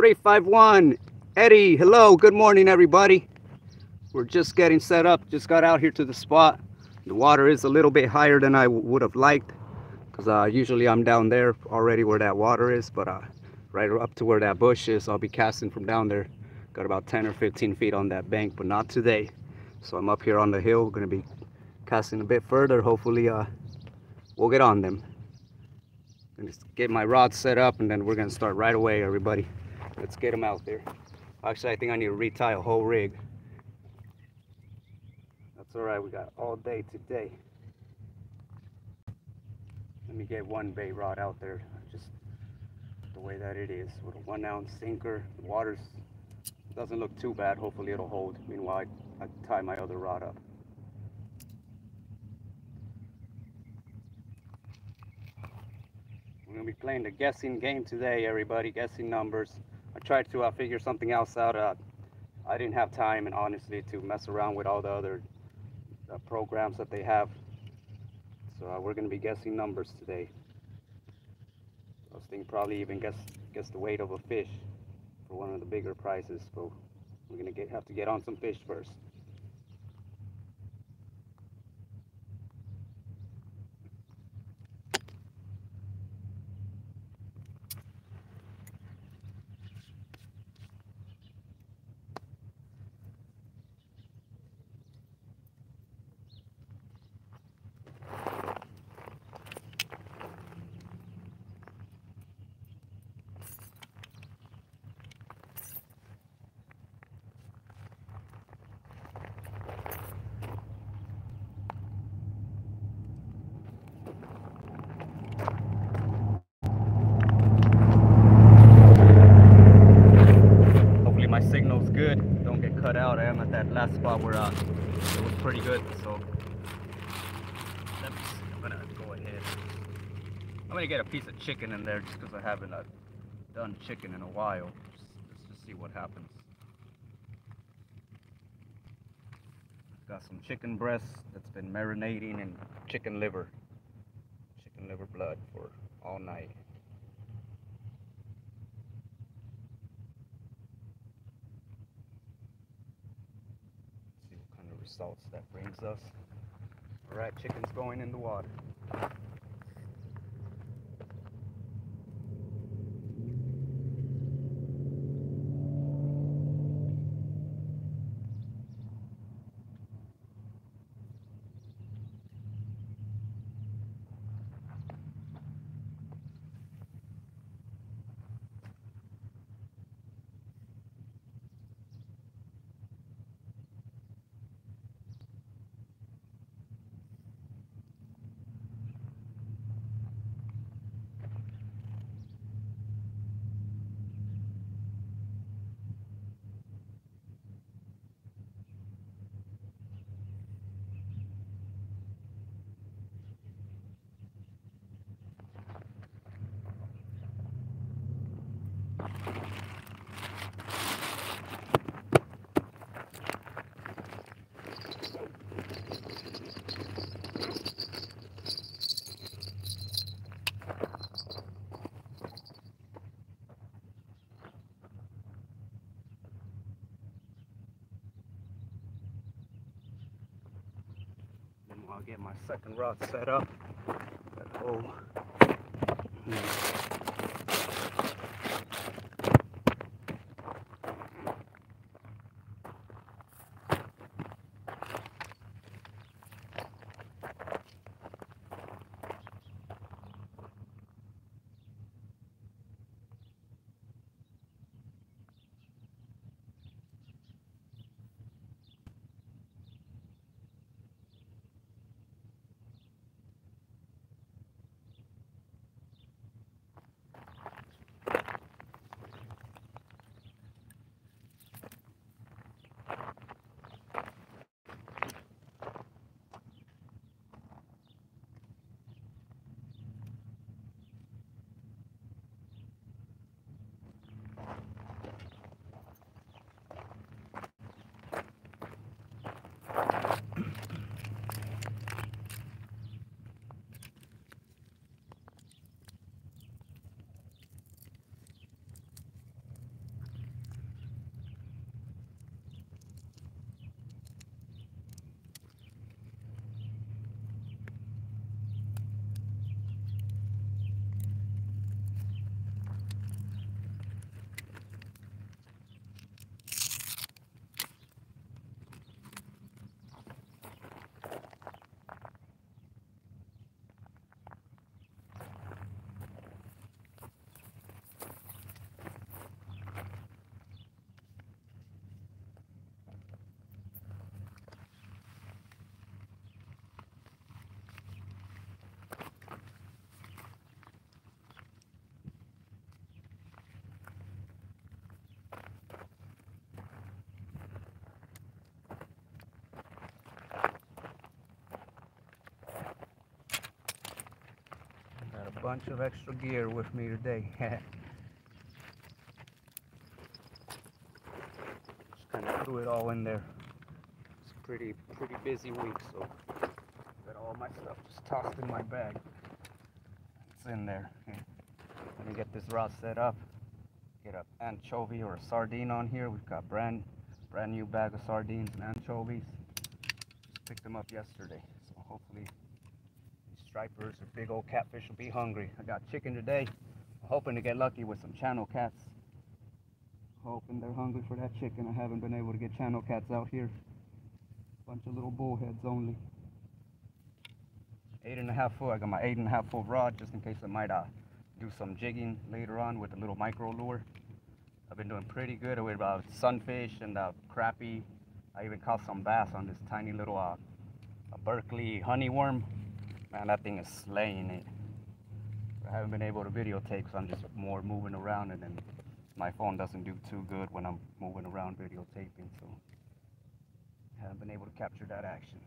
351. Eddie, hello. Good morning, everybody. We're just getting set up. Just got out here to the spot. The water is a little bit higher than I would have liked because uh, usually I'm down there already where that water is, but uh, right up to where that bush is, I'll be casting from down there. Got about 10 or 15 feet on that bank, but not today. So I'm up here on the hill, gonna be casting a bit further. Hopefully uh, we'll get on them. Gonna get my rod set up and then we're gonna start right away, everybody. Let's get them out there. Actually, I think I need to retie a whole rig. That's all right, we got all day today. Let me get one bait rod out there, just the way that it is, with a one ounce sinker. The water's doesn't look too bad. Hopefully it'll hold. Meanwhile, I, I tie my other rod up. We're gonna be playing the guessing game today, everybody. Guessing numbers. Tried to uh, figure something else out. Uh, I didn't have time, and honestly, to mess around with all the other uh, programs that they have. So uh, we're gonna be guessing numbers today. I was thinking probably even guess guess the weight of a fish for one of the bigger prizes, but we're gonna have to get on some fish first. Hopefully my signal's good. Don't get cut out. I am at that last spot where uh, it was pretty good. So let me see. I'm gonna go ahead. I'm gonna get a piece of chicken in there just because I haven't uh, done chicken in a while. Just, let's just see what happens. Got some chicken breast that's been marinating and chicken liver, chicken liver blood for all night. see what kind of results that brings us. All right, chicken's going in the water. Then I'll get my second rod set up. Bunch of extra gear with me today. Just kind of threw it all in there. It's pretty, pretty busy week, so got all my stuff just tossed in my bag. It's in there. Let me get this rod set up. Get an anchovy or a sardine on here. We've got brand, brand new bag of sardines and anchovies. Just picked them up yesterday, stripers or big old catfish will be hungry. I got chicken today. I'm hoping to get lucky with some channel cats. Hoping they're hungry for that chicken. I haven't been able to get channel cats out here. Bunch of little bullheads only. Eight and a half foot. I got my eight and a half foot rod just in case I might uh, do some jigging later on with a little micro lure. I've been doing pretty good with about sunfish and uh, crappie. I even caught some bass on this tiny little uh, Berkley honeyworm. Man, that thing is slaying it. I haven't been able to videotape because I'm just more moving around and then my phone doesn't do too good when I'm moving around videotaping, so I haven't been able to capture that action.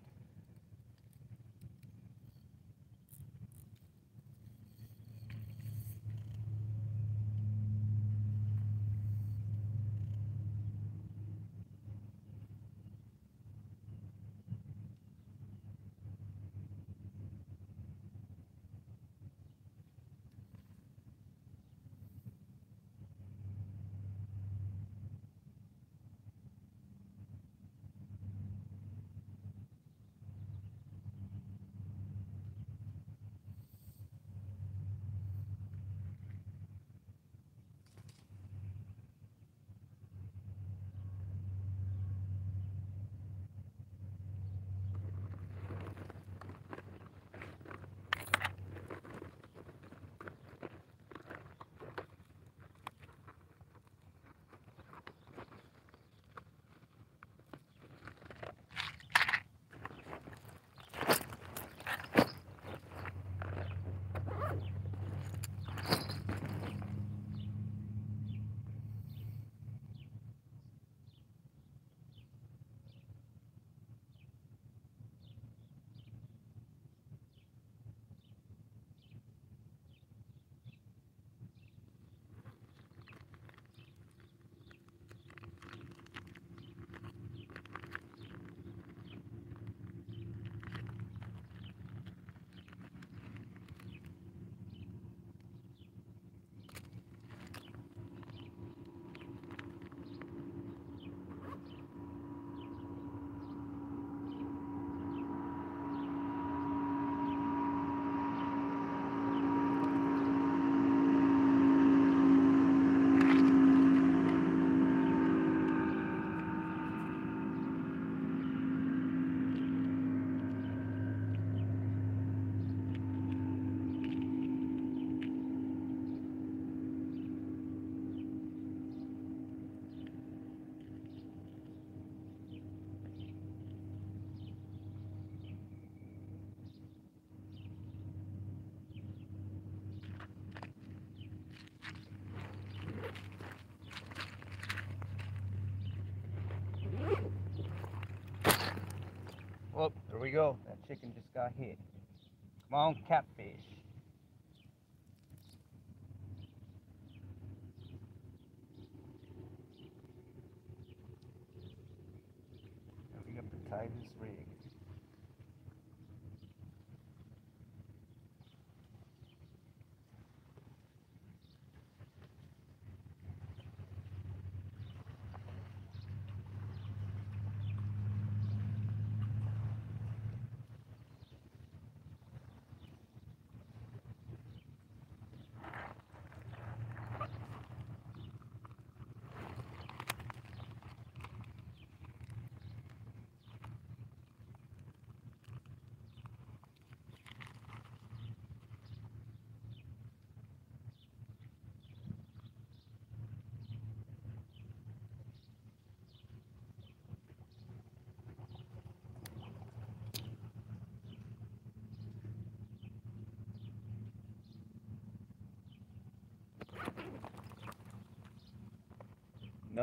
Chicken just got hit. Come on, catfish. Hurry up and tie this rig.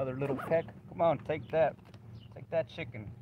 Another little peck. Come on, take that. Take that chicken.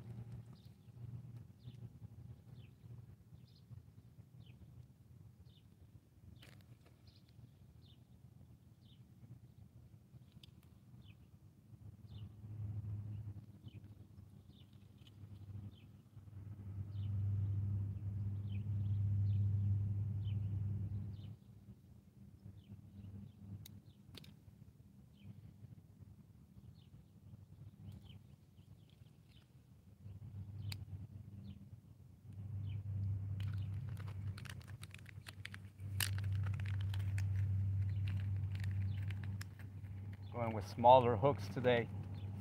Going with smaller hooks today.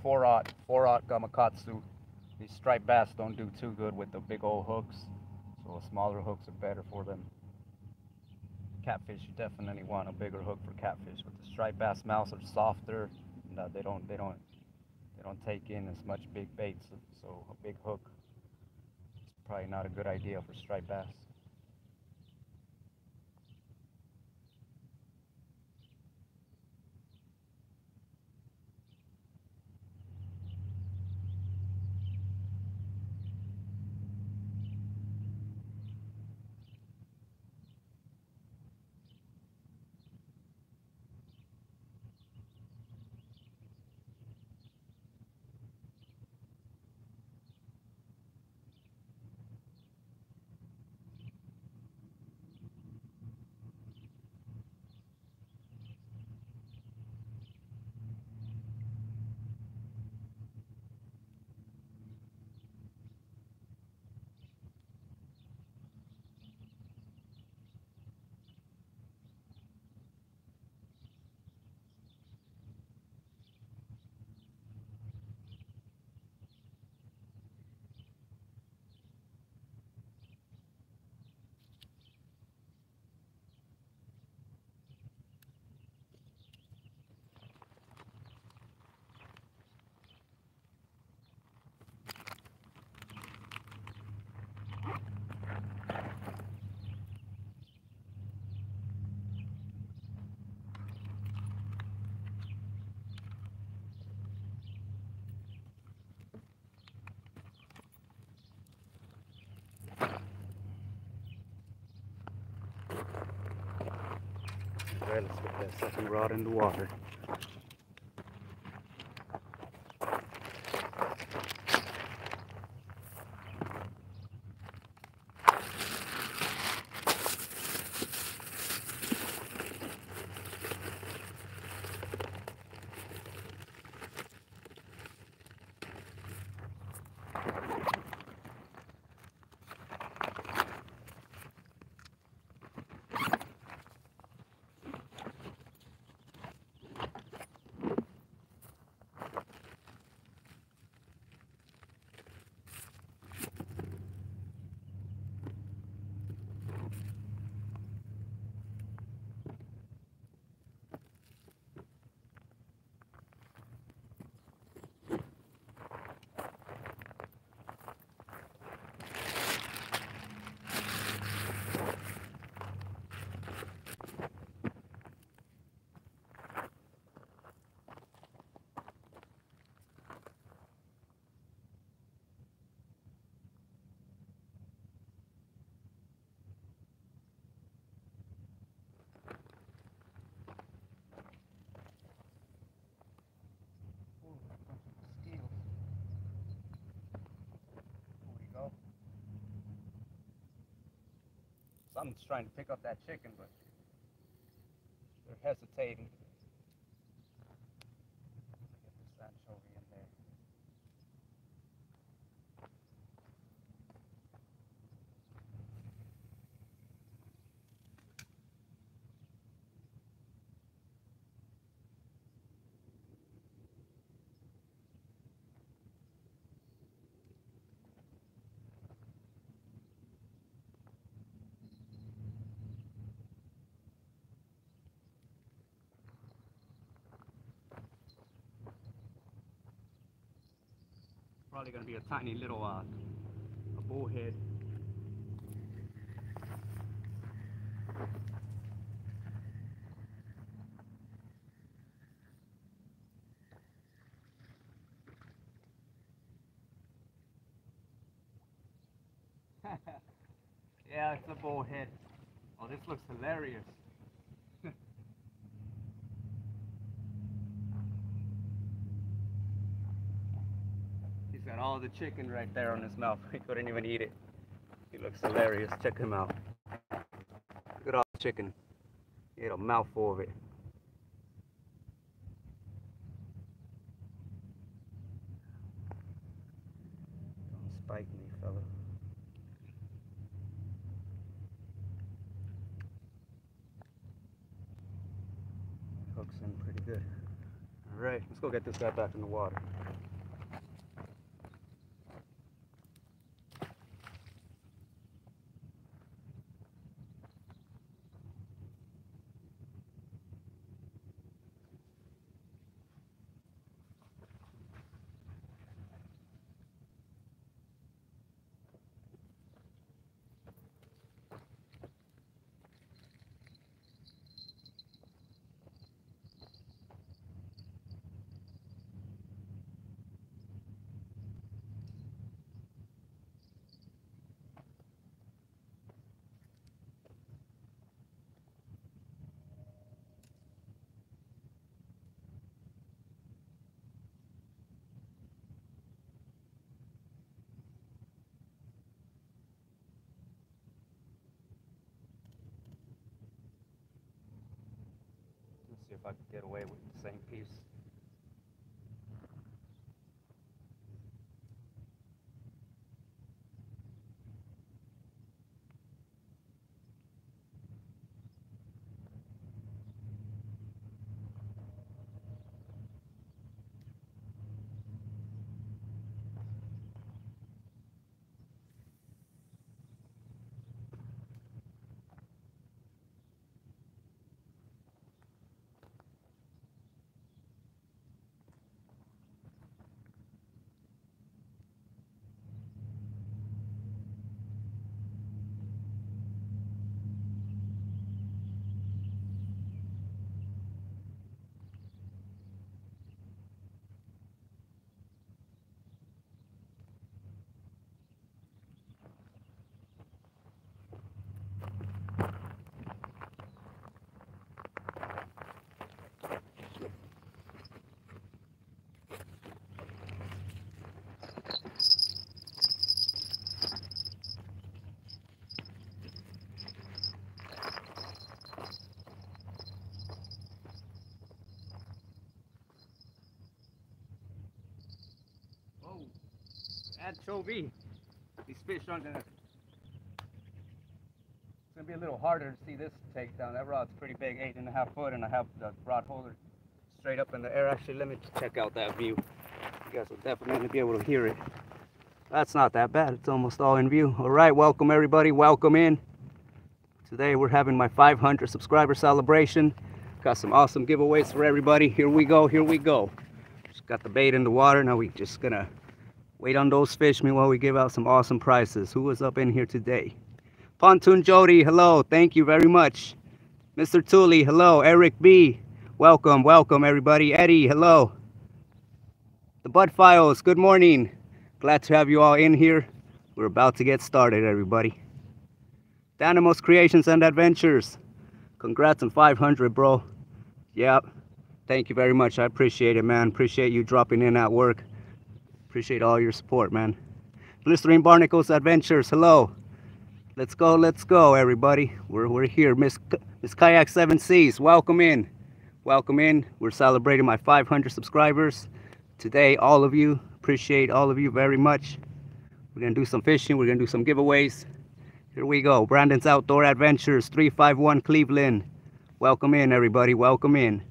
4-aught, 4-aught Gamakatsu. These striped bass don't do too good with the big old hooks. So smaller hooks are better for them. Catfish, you definitely want a bigger hook for catfish. but the striped bass mouths are softer. And, uh, they don't, they don't, they don't take in as much big baits. So a big hook is probably not a good idea for striped bass. That second rod in the water. Something's trying to pick up that chicken, but they're hesitating. Get this anchovy in there. Probably gonna be a tiny little uh, a bullhead. yeah, it's a bullhead. Oh, this looks hilarious. He's got all the chicken right there on his mouth. He couldn't even eat it. He looks hilarious. Check him out. All the chicken. He ate a mouthful of it. Don't spike me, fella. Hooks in pretty good. All right, let's go get this guy back in the water. Anchovy. These fish aren't gonna. It's gonna be a little harder to see this takedown. That rod's pretty big, eight and a half foot, and I have the rod holder straight up in the air. Actually, let me check out that view. You guys will definitely be able to hear it. That's not that bad. It's almost all in view. All right, welcome everybody. Welcome in. Today we're having my 500 subscriber celebration. Got some awesome giveaways for everybody. Here we go. Here we go. Just got the bait in the water. Now we just gonna wait on those fish meanwhile we give out some awesome prizes. Who was up in here today? Pontoon Jody, hello. Thank you very much. Mr. Tooley, hello. Eric B, welcome, welcome everybody. Eddie, hello. The Bud Files, good morning. Glad to have you all in here. We're about to get started, everybody. Danimos Creations and Adventures. Congrats on 500, bro. Yep. Thank you very much. I appreciate it, man. Appreciate you dropping in at work. Appreciate all your support, man. Blistering Barnacles Adventures. Hello. Let's go, let's go, everybody. We're, we're here. Miss, Miss Kayak 7 Seas, welcome in. Welcome in. We're celebrating my 500 subscribers. Today, all of you, appreciate all of you very much. We're gonna do some fishing. We're gonna do some giveaways. Here we go. Brandon's Outdoor Adventures, 351 Cleveland. Welcome in, everybody. Welcome in.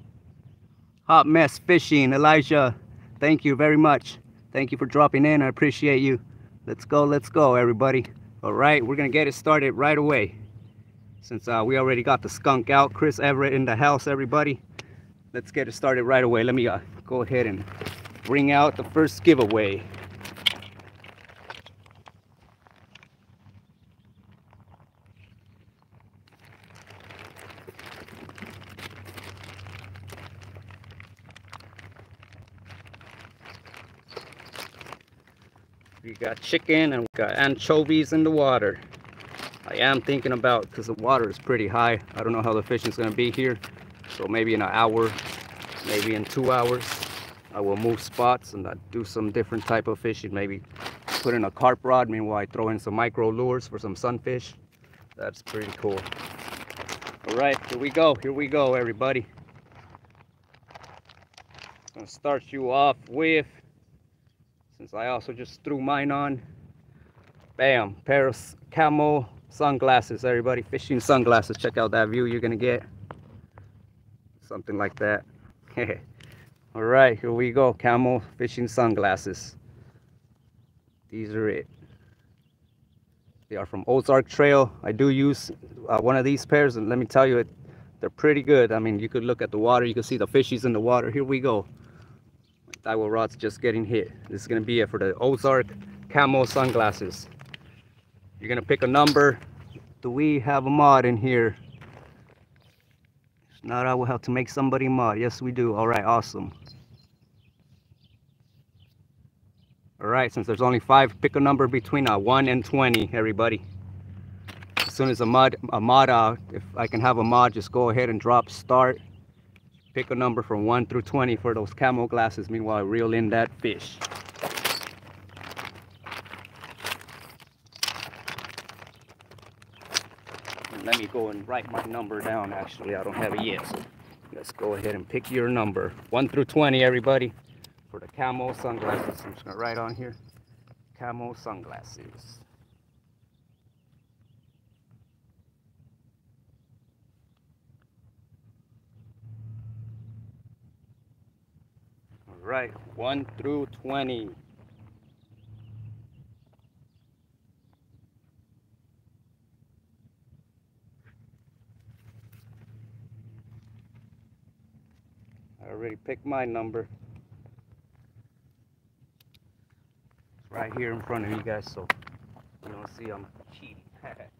Hot Mess Fishing, Elijah. Thank you very much. Thank you for dropping in. I appreciate you. Let's go, let's go, everybody. All right, we're gonna get it started right away. Since uh, we already got the skunk out, Chris Everett in the house, everybody. Let's get it started right away. Let me uh, go ahead and bring out the first giveaway. Got chicken and got anchovies in the water. I am thinking about, because the water is pretty high, I don't know how the fishing's gonna be here. So maybe in an hour, maybe in two hours, I will move spots and uh, do some different type of fishing. Maybe put in a carp rod, meanwhile I throw in some micro lures for some sunfish. That's pretty cool. All right, here we go, here we go, everybody. Gonna start you off with since I also just threw mine on. Bam, pair of camo sunglasses, everybody. Fishing sunglasses. Check out that view you're gonna get. Something like that. All right, here we go. Camel fishing sunglasses. These are it. They are from Ozark Trail. I do use uh, one of these pairs, and let me tell you, it, they're pretty good. I mean, you could look at the water. You can see the fishies in the water. Here we go. My Daiwa rod's just getting hit. This is going to be it for the Ozark Camo sunglasses. You're going to pick a number. Do we have a mod in here? If not, I will have to make somebody mod. Yes, we do. All right, awesome. All right, since there's only five, pick a number between uh, 1 and 20, everybody. As soon as a mod, a mod uh, if I can have a mod, just go ahead and drop start. Pick a number from 1 through 20 for those camo glasses. Meanwhile, I reel in that fish. And let me go and write my number down, actually. I don't have it yet, so let's go ahead and pick your number. 1 through 20, everybody for the camo sunglasses. I'm just gonna write on here, camo sunglasses. All right, one through 20. I already picked my number. It's right here in front of you guys so you don't see I'm cheating.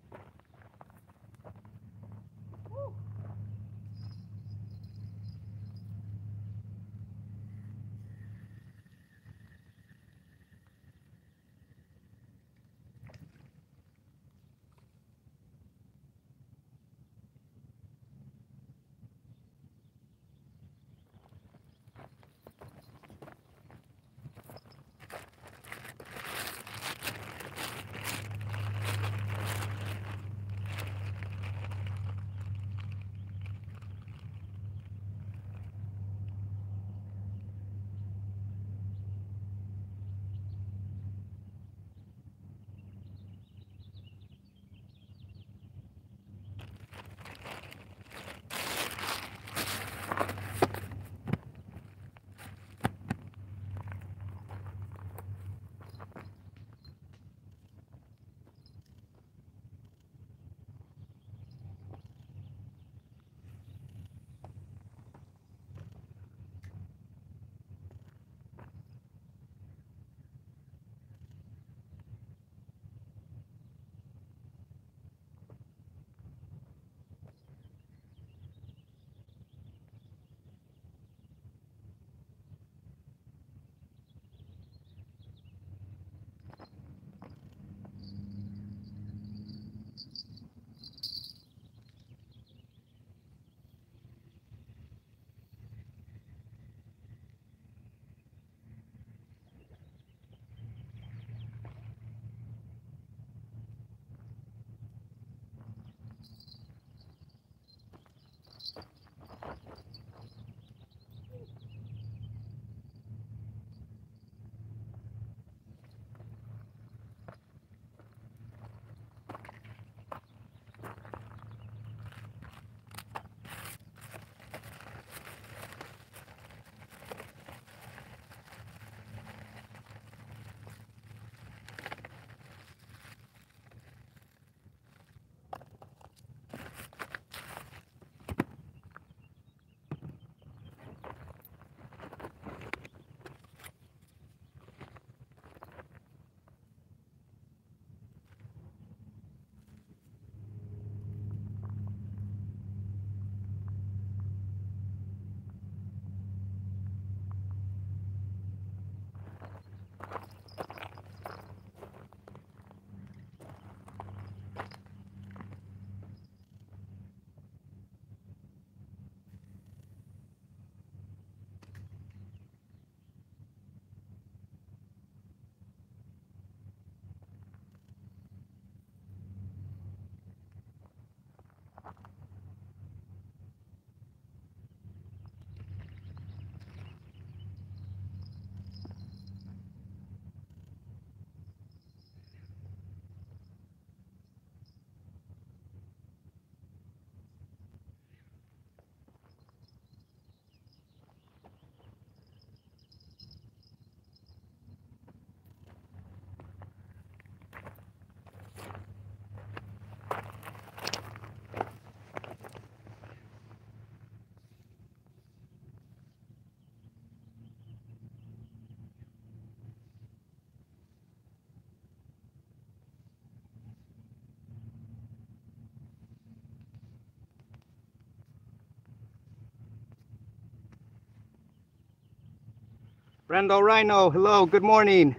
Brando Rhino, hello, good morning.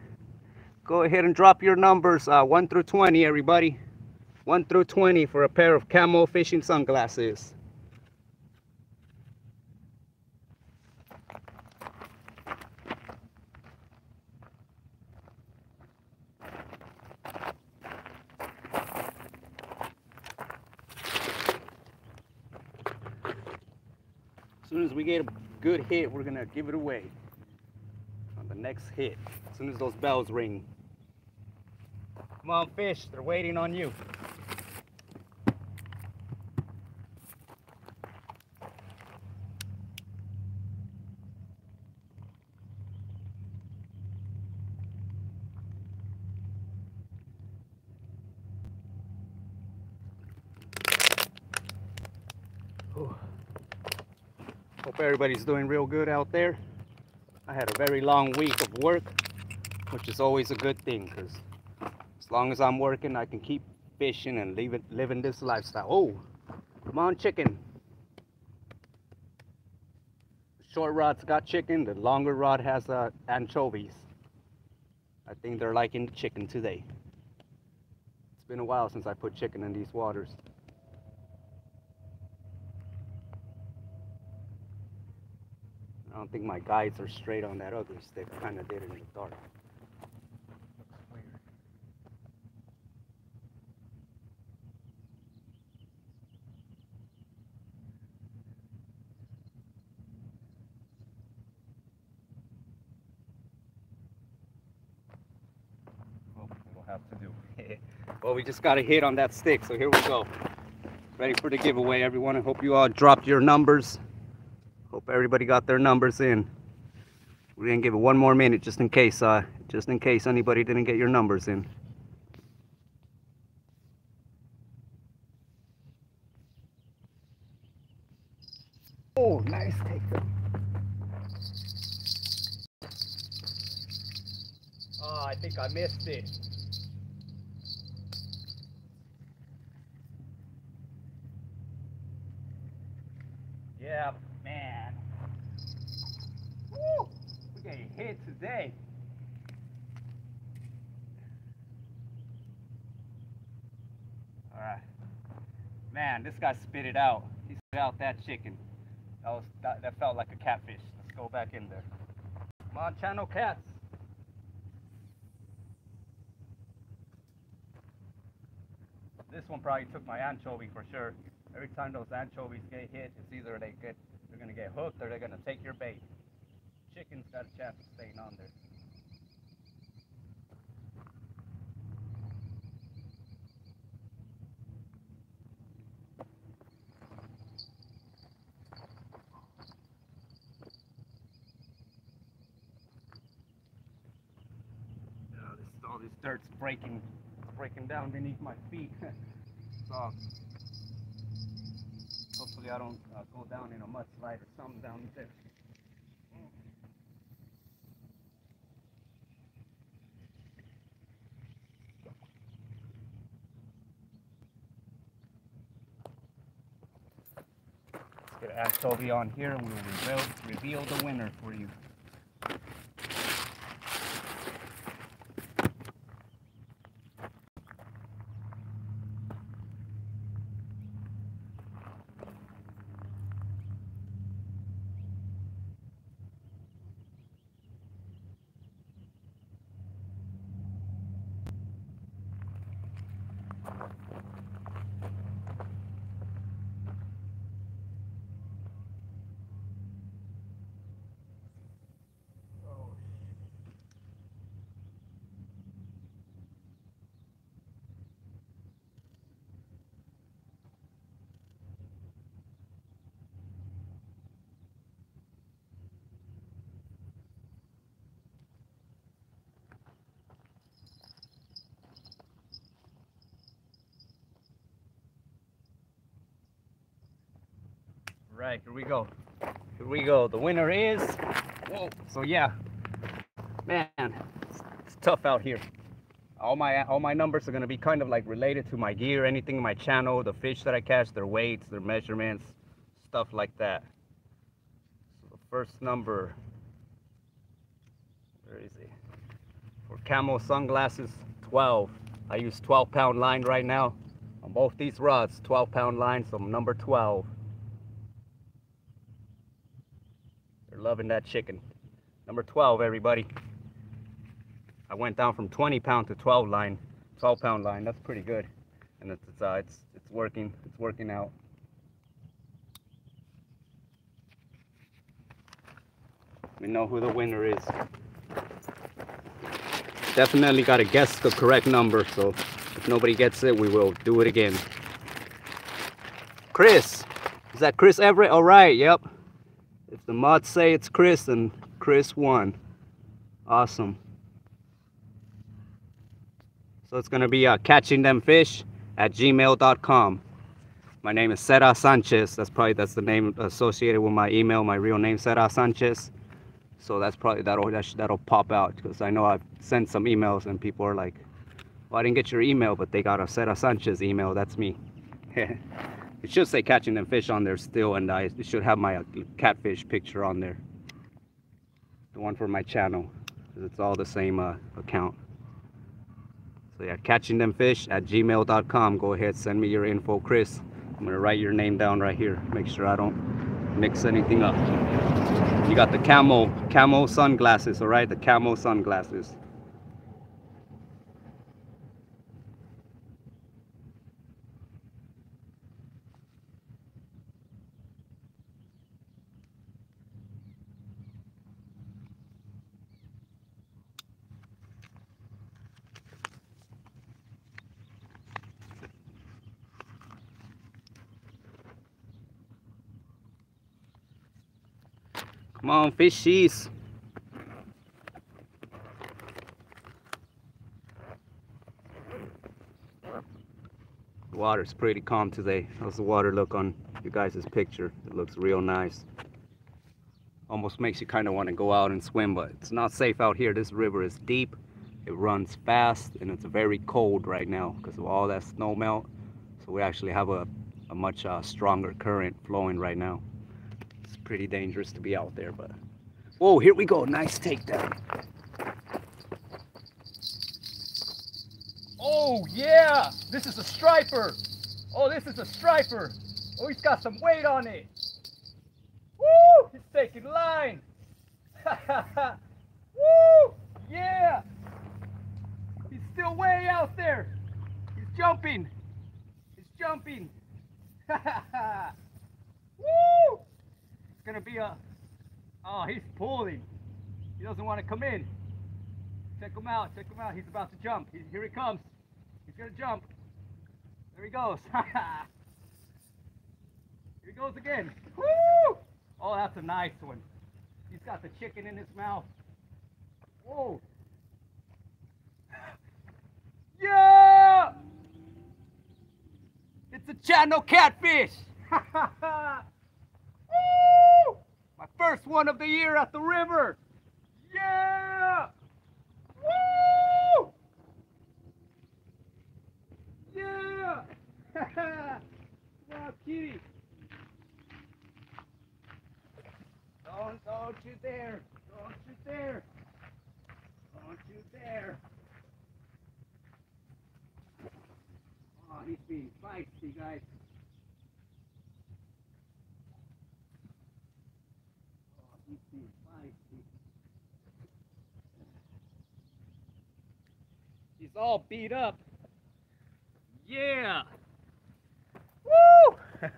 Go ahead and drop your numbers, uh, 1 through 20, everybody. 1 through 20 for a pair of camo fishing sunglasses. As soon as we get a good hit, we're gonna give it away next hit. As soon as those bells ring. Come on, fish, they're waiting on you. Hope everybody's doing real good out there. I had a very long week of work, which is always a good thing because as long as I'm working, I can keep fishing and living, living this lifestyle. Oh, come on, chicken. Short rod's got chicken, the longer rod has uh, anchovies. I think they're liking the chicken today. It's been a while since I put chicken in these waters. I don't think my guides are straight on that other stick. I kind of did it in the dark. Well, we'll have to do. well, we just got a hit on that stick, so here we go. Ready for the giveaway, everyone. I hope you all dropped your numbers. Hope everybody got their numbers in. We're gonna give it one more minute just in case, uh, just in case anybody didn't get your numbers in. Oh, nice take. Oh, I think I missed it. Yeah, man. Woo! We're getting hit today. Alright. Man, this guy spit it out. He spit out that chicken. That was that, that felt like a catfish. Let's go back in there. Channel cats. This one probably took my anchovy for sure. Every time those anchovies get hit, it's either they get they're gonna get hooked or they're gonna take your bait. Chicken's got a chance of staying on there. Oh, this, all this dirt's breaking, breaking down beneath my feet. so hopefully I don't uh, go down in a mudslide or something down there. Let's get anchovy on here and we'll reveal, reveal the winner for you. Right, here we go. Here we go. The winner is. Whoa. So yeah, man, it's, it's tough out here. All my all my numbers are gonna be kind of like related to my gear, anything in my channel, the fish that I catch, their weights, their measurements, stuff like that. So the first number Where is he? For camo sunglasses, 12. I use 12 pound line right now on both these rods, 12 pound line, so I'm number 12. They're loving that chicken. Number 12, everybody. I went down from 20 pound to 12 line, 12 pound line. That's pretty good, and it's it's uh, it's, it's working. It's working out. We know who the winner is. Definitely got to guess the correct number. So if nobody gets it, we will do it again. Chris, is that Chris Everett? All right. Yep. The mods say it's Chris, and Chris won. Awesome. So it's going to be uh, catching them fish at gmail.com. My name is Sera Sanchez. That's probably that's the name associated with my email. My real name, Sera Sanchez. So that's probably that'll that'll pop out because I know I've sent some emails and people are like, "Well, I didn't get your email, but they got a Sera Sanchez email. That's me." it should say catching them fish on there still, and I should have my uh, catfish picture on there. The one for my channel, it's all the same uh, account. So yeah, catching them fish at gmail.com. Go ahead, send me your info, Chris. I'm gonna write your name down right here. Make sure I don't mix anything up. You got the camo, camo sunglasses, all right? The camo sunglasses. Come on, fishies. The water's pretty calm today. How's the water look on you guys' picture? It looks real nice. Almost makes you kind of want to go out and swim, but it's not safe out here. This river is deep. It runs fast, and it's very cold right now because of all that snow melt. So we actually have a, a much uh, stronger current flowing right now pretty dangerous to be out there, but whoa, here we go. Nice takedown. Oh yeah, this is a striper. Oh, this is a striper. Oh, he's got some weight on it. Woo! He's taking line. Woo! Yeah! He's still way out there. He's jumping. He's jumping. Woo! Gonna be a, oh, he's pulling. He doesn't want to come in. Check him out, check him out. He's about to jump. He, here he comes. He's gonna jump. There he goes. here he goes again. Woo! Oh, that's a nice one. He's got the chicken in his mouth. Whoa. Yeah! It's a channel catfish. My first one of the year at the river. Yeah! Woo! Yeah! wow, kitty. Don't, don't you dare. Don't you dare. Don't you dare. Oh, he's being feisty, guys. He's all beat up. Yeah. Woo!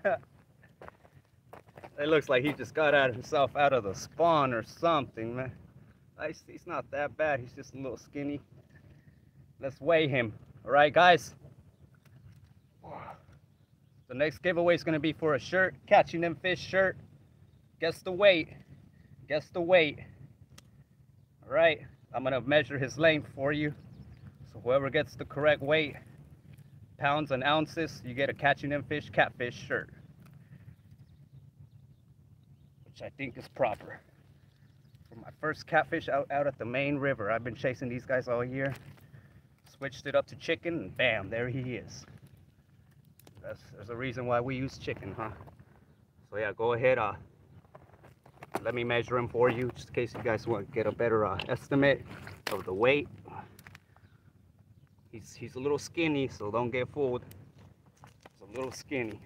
it looks like he just got out himself out of the spawn or something, man. He's not that bad. He's just a little skinny. Let's weigh him. All right, guys. The next giveaway is going to be for a shirt, catching them fish shirt. Guess the weight. Guess the weight. All right, I'm gonna measure his length for you. So whoever gets the correct weight, pounds and ounces, you get a catching them fish catfish shirt. Which I think is proper. For my first catfish out, out at the main river. I've been chasing these guys all year. Switched it up to chicken and bam, there he is. That's, there's a reason why we use chicken, huh? So yeah, go ahead, uh, let me measure him for you, just in case you guys want to get a better uh, estimate of the weight. He's, he's a little skinny, so don't get fooled. He's a little skinny.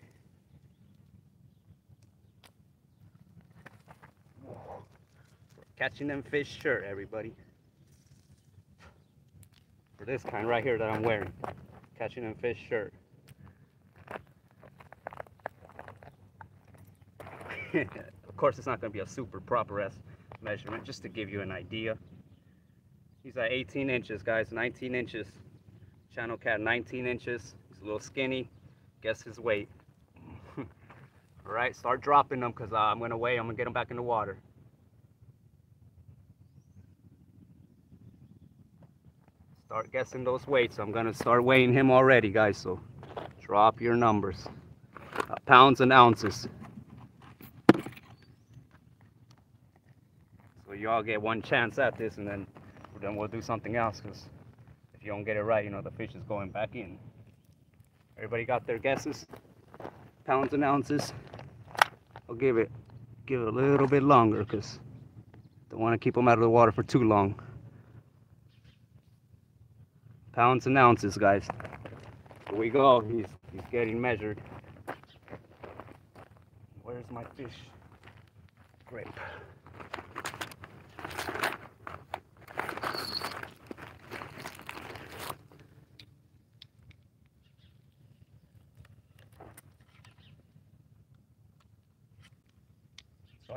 Catching them fish shirt, everybody. For this kind right here that I'm wearing. Catching them fish shirt. of course, it's not going to be a super proper S measurement, just to give you an idea. He's at 18 inches, guys, 19 inches. Channel cat, 19 inches. He's a little skinny. Guess his weight. All right, start dropping them because uh, I'm going to weigh. I'm to get them back in the water. Start guessing those weights. I'm going to start weighing him already, guys. So drop your numbers. Uh, pounds and ounces. So you all get one chance at this and then then we'll do something else because you don't get it right, you know, the fish is going back in. Everybody got their guesses? Pounds and ounces. I'll give it give it a little bit longer because don't want to keep them out of the water for too long. Pounds and ounces, guys. Here we go. He's he's getting measured. Where's my fish? grip.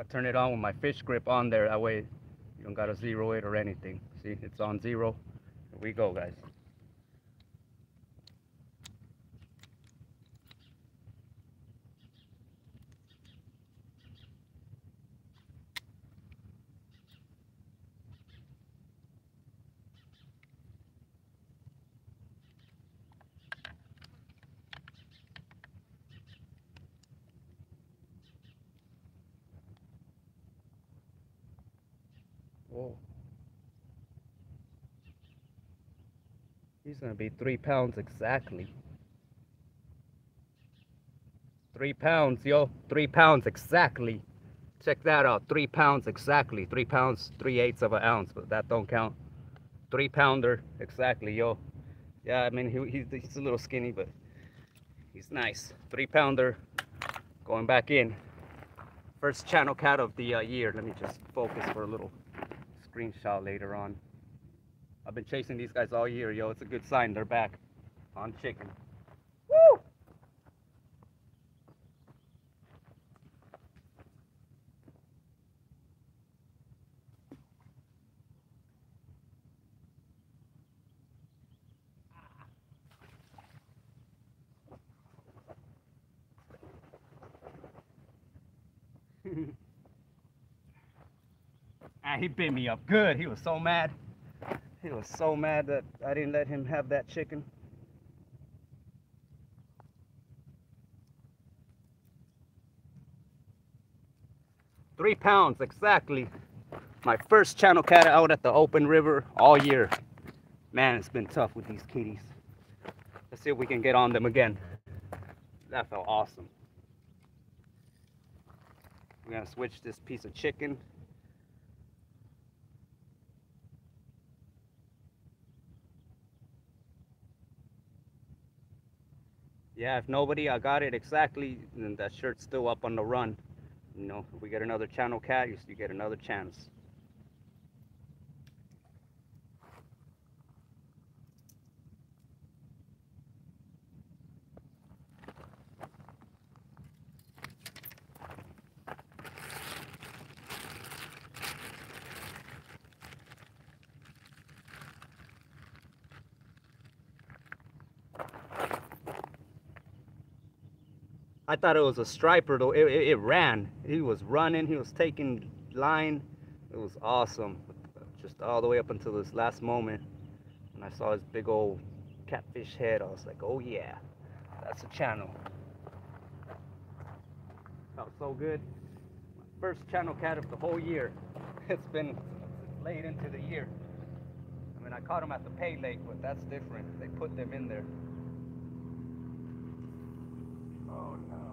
Turn it on with my fish grip on there. That way you don't gotta zero it or anything. See, it's on zero. Here we go, guys. Whoa. He's gonna be three pounds exactly. Three pounds, yo. Three pounds exactly. Check that out. Three pounds exactly. Three pounds, three eighths of an ounce, but that don't count. Three pounder exactly, yo. Yeah, I mean, he, he's, he's a little skinny, but he's nice. Three pounder going back in. First channel cat of the uh, year. Let me just focus for a little screenshot later on. I've been chasing these guys all year, yo. It's a good sign they're back on chicken. Woo! Ah, he bit me up good. He was so mad. He was so mad that I didn't let him have that chicken. Three pounds, exactly. My first channel cat out at the open river all year. Man, it's been tough with these kitties. Let's see if we can get on them again. That felt awesome. We're gonna switch this piece of chicken yeah, if nobody I got it exactly, then that shirt's still up on the run. You know, if we get another channel cat, you, you get another chance. I thought it was a striper though. It, it, it, ran. He was running. He was taking line. It was awesome. Just all the way up until this last moment. And I saw his big old catfish head. I was like, oh yeah, that's a channel. Felt so good. My first channel cat of the whole year. It's been late into the year. I mean, I caught him at the pay lake, but that's different. They put them in there. Oh no.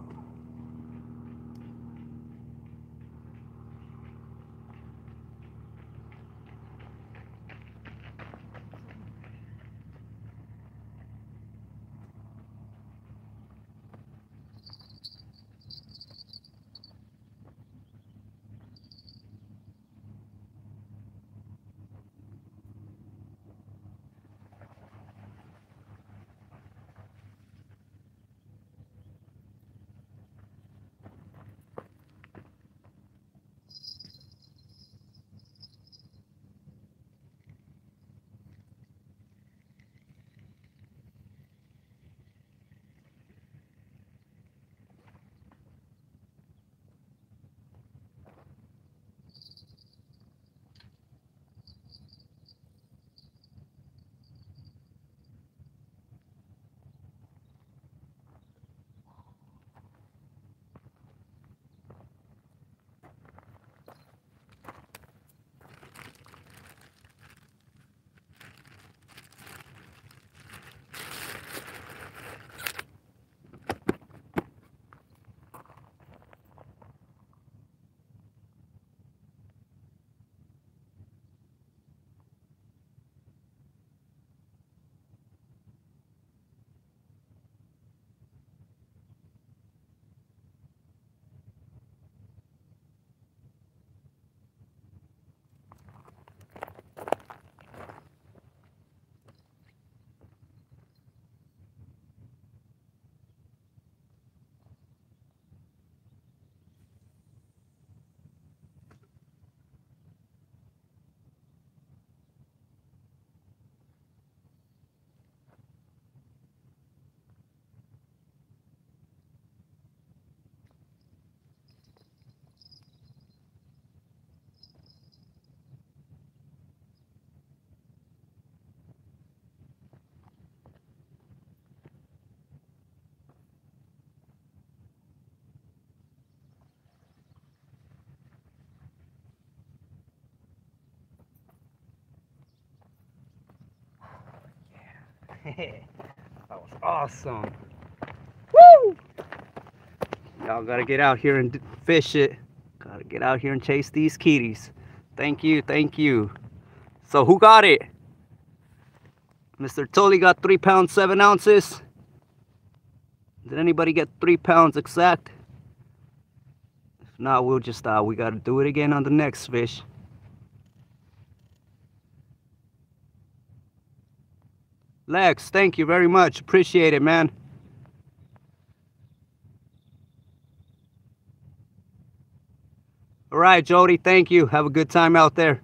That was awesome. Woo! Y'all gotta get out here and fish it. Gotta get out here and chase these kitties. Thank you, thank you. So who got it? Mr. Tully got three pounds, seven ounces. Did anybody get three pounds exact? If not, we'll just, uh, we gotta do it again on the next fish. Lex, thank you very much. Appreciate it, man. All right, Jody, thank you. Have a good time out there.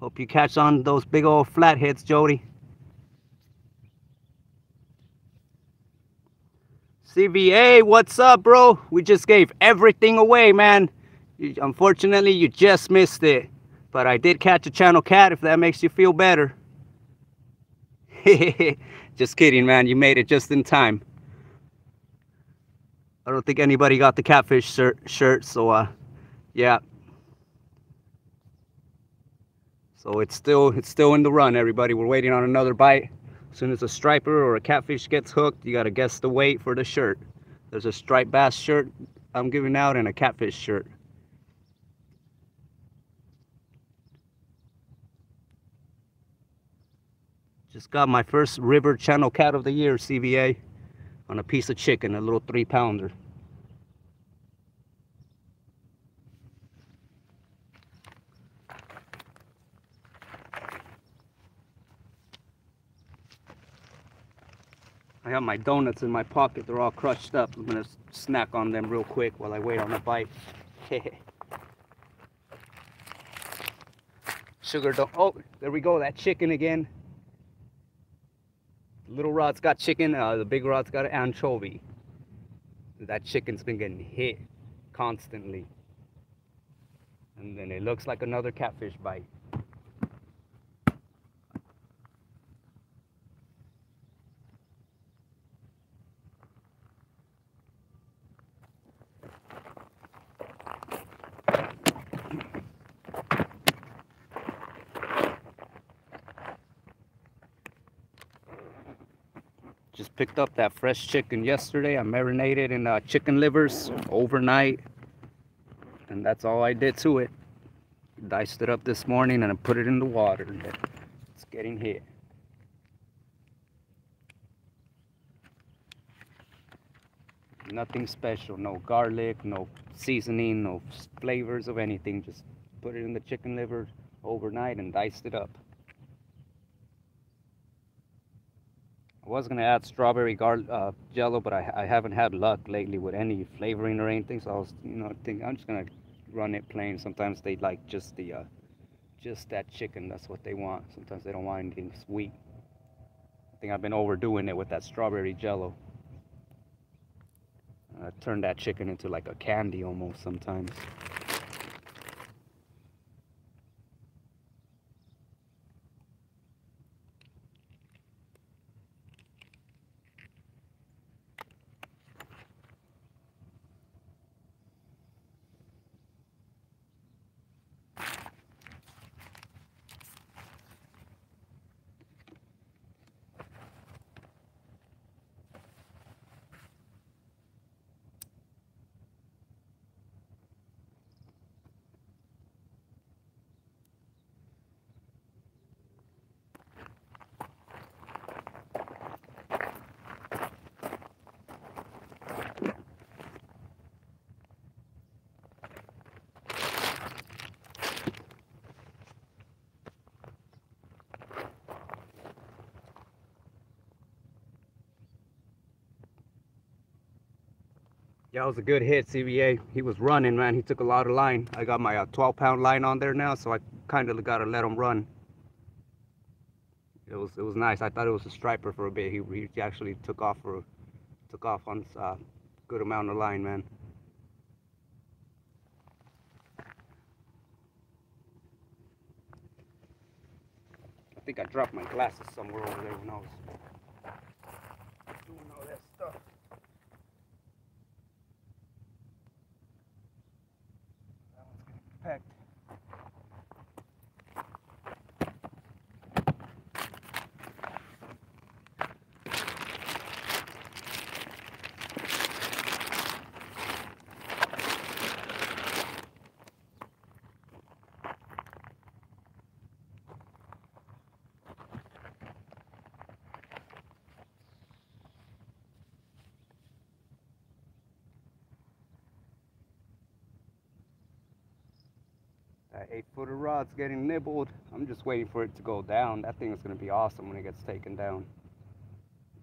Hope you catch on those big old flatheads, Jody. CVA, what's up, bro? We just gave everything away, man. Unfortunately, you just missed it. But I did catch a channel cat, if that makes you feel better. just kidding, man. You made it just in time. I don't think anybody got the catfish shirt, shirt so uh, yeah. So it's still it's still in the run, everybody. We're waiting on another bite. As soon as a striper or a catfish gets hooked, you gotta guess the weight for the shirt. There's a striped bass shirt I'm giving out and a catfish shirt. Just got my first river channel cat of the year, CVA on a piece of chicken, a little three pounder. I have my donuts in my pocket. They're all crushed up. I'm gonna snack on them real quick while I wait on a bite. Sugar don't. Oh, there we go. That chicken again little rod's got chicken, uh, the big rod's got an anchovy. That chicken's been getting hit constantly. And then it looks like another catfish bite. Just picked up that fresh chicken yesterday. I marinated in uh, chicken livers overnight. And that's all I did to it. Diced it up this morning and I put it in the water. It's getting hit. Nothing special. No garlic, no seasoning, no flavors of anything. Just put it in the chicken liver overnight and diced it up. I was gonna add strawberry uh, jello, but I, I haven't had luck lately with any flavoring or anything. So I was, you know, thinking I'm just gonna run it plain. Sometimes they like just the, uh, just that chicken. That's what they want. Sometimes they don't want anything sweet. I think I've been overdoing it with that strawberry jello. I turned that chicken into like a candy almost sometimes. It was a good hit, CBA. He was running, man. He took a lot of line. I got my uh, 12 pound line on there now, so I kind of got to let him run. It was it was nice. I thought it was a striper for a bit. He, he actually took off for took off on a uh, good amount of line, man. I think I dropped my glasses somewhere over there when I was doing all that stuff. That one's getting pecked. eight rod's getting nibbled. I'm just waiting for it to go down. That thing is gonna be awesome when it gets taken down.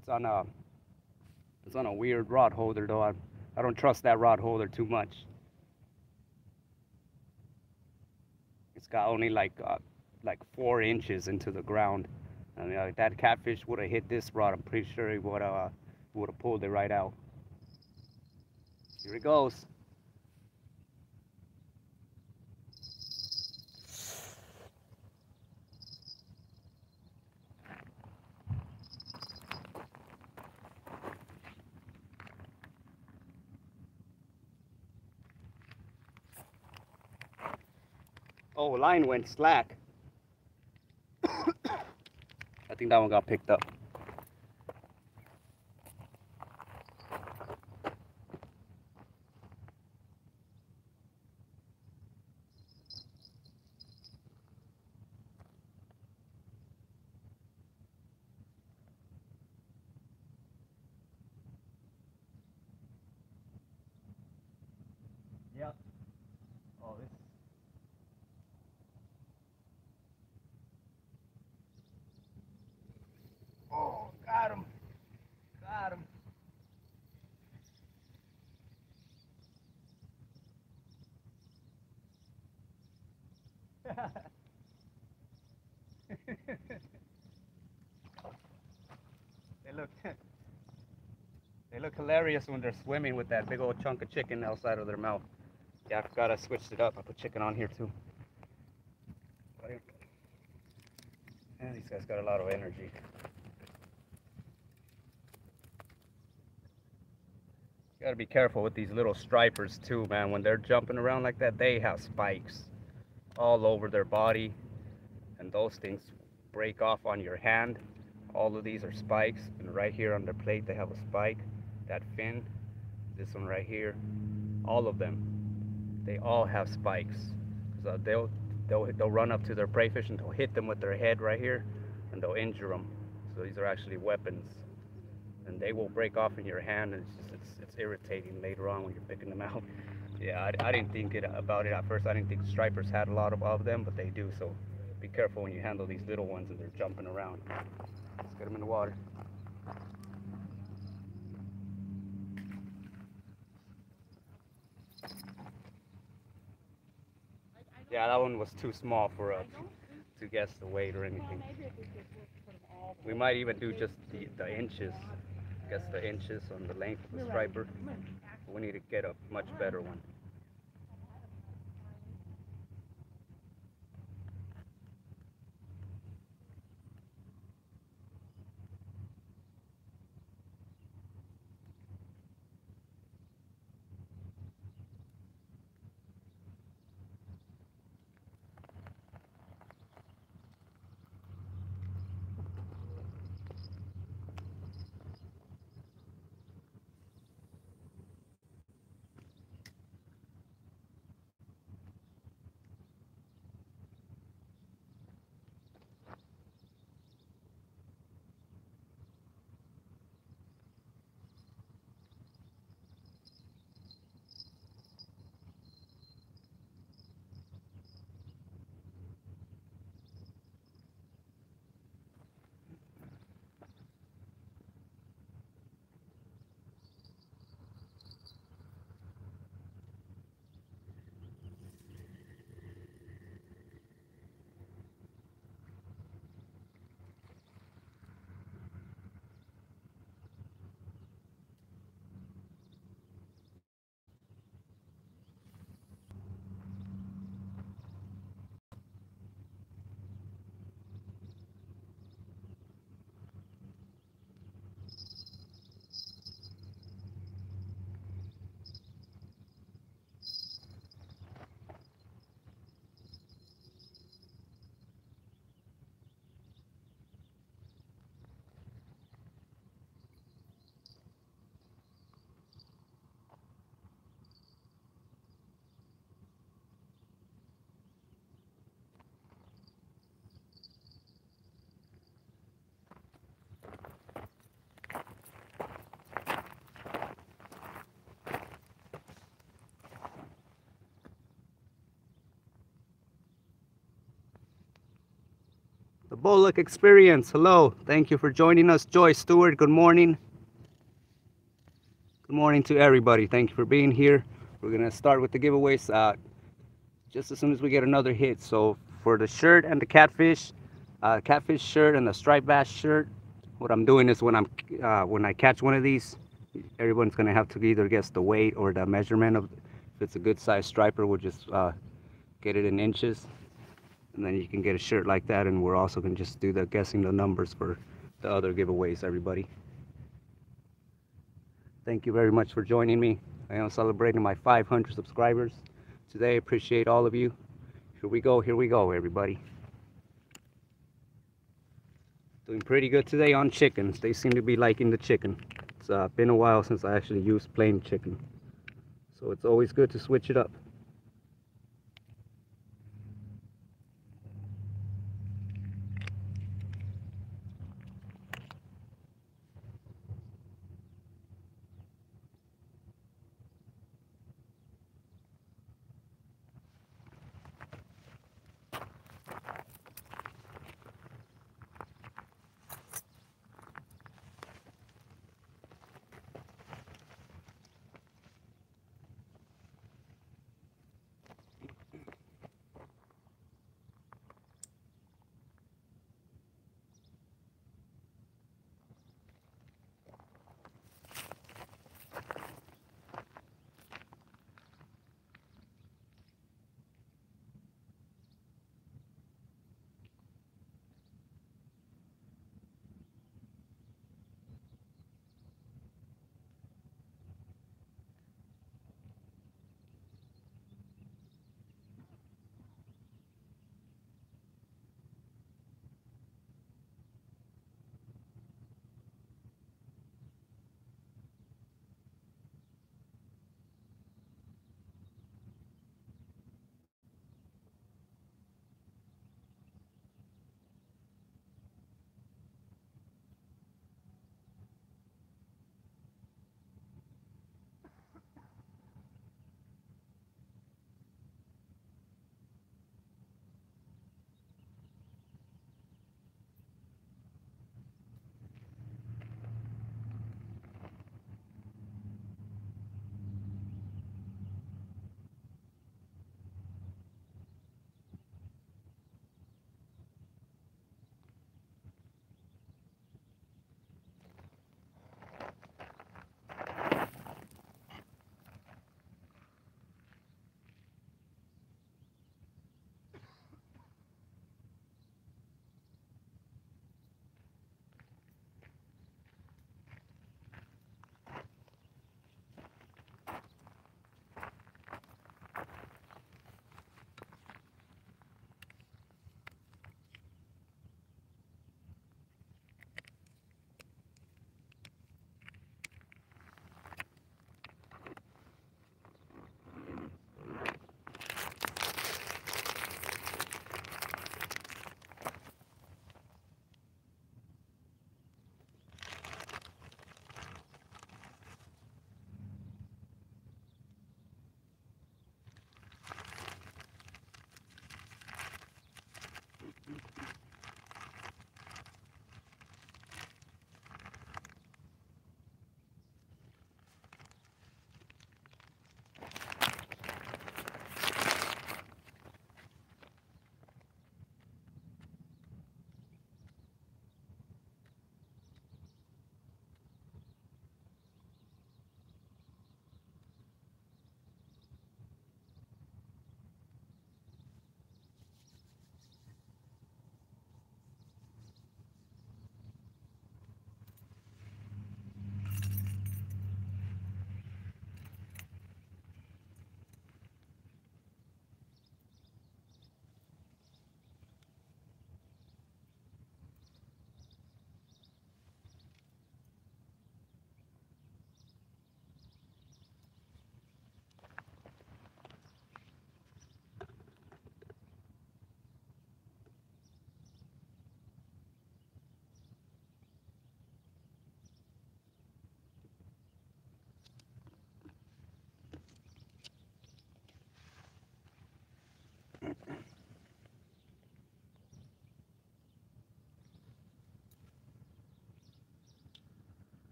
It's on a it's on a weird rod holder though. I, I don't trust that rod holder too much. It's got only like uh, like four inches into the ground. I mean, that catfish would have hit this rod. I'm pretty sure he would have uh, would have pulled it right out. Here it goes. Oh, line went slack. I think that one got picked up. Yep. Oh, this Oh, got him. Got him. they look they look hilarious when they're swimming with that big old chunk of chicken outside of their mouth. Yeah, I I switched it up. I put chicken on here too. These guys got a lot of energy. You gotta be careful with these little stripers too, man. When they're jumping around like that, they have spikes all over their body. And those things break off on your hand. All of these are spikes. And right here on their plate, they have a spike. That fin, this one right here, all of them, they all have spikes. So they'll, they'll, they'll run up to their prey fish and they'll hit them with their head right here and they'll injure them. So these are actually weapons. And they will break off in your hand and it's just it's, it's irritating later on when you're picking them out. Yeah I, I didn't think it about it at first. I didn't think stripers had a lot of, of them but they do so be careful when you handle these little ones and they're jumping around. Let's get them in the water yeah that one was too small for us to guess the weight or anything we might even do just the, the inches guess the inches on the length of the striper. We need to get a much better one. Bullock Experience. Hello. Thank you for joining us. Joy Stewart, good morning. Good morning to everybody. Thank you for being here. We're going to start with the giveaways uh, just as soon as we get another hit. So for the shirt and the catfish, uh, catfish shirt and the striped bass shirt, what I'm doing is when I'm uh, when I catch one of these, everyone's gonna have to either guess the weight or the measurement of if it's a good size striper we'll just uh, get it in inches and then you can get a shirt like that and we're also gonna just do the guessing the numbers for the other giveaways everybody. Thank you very much for joining me. I am celebrating my 500 subscribers today. Appreciate all of you. Here we go here we go everybody. Doing pretty good today on chickens. They seem to be liking the chicken. It's uh, been a while since I actually used plain chicken. So it's always good to switch it up.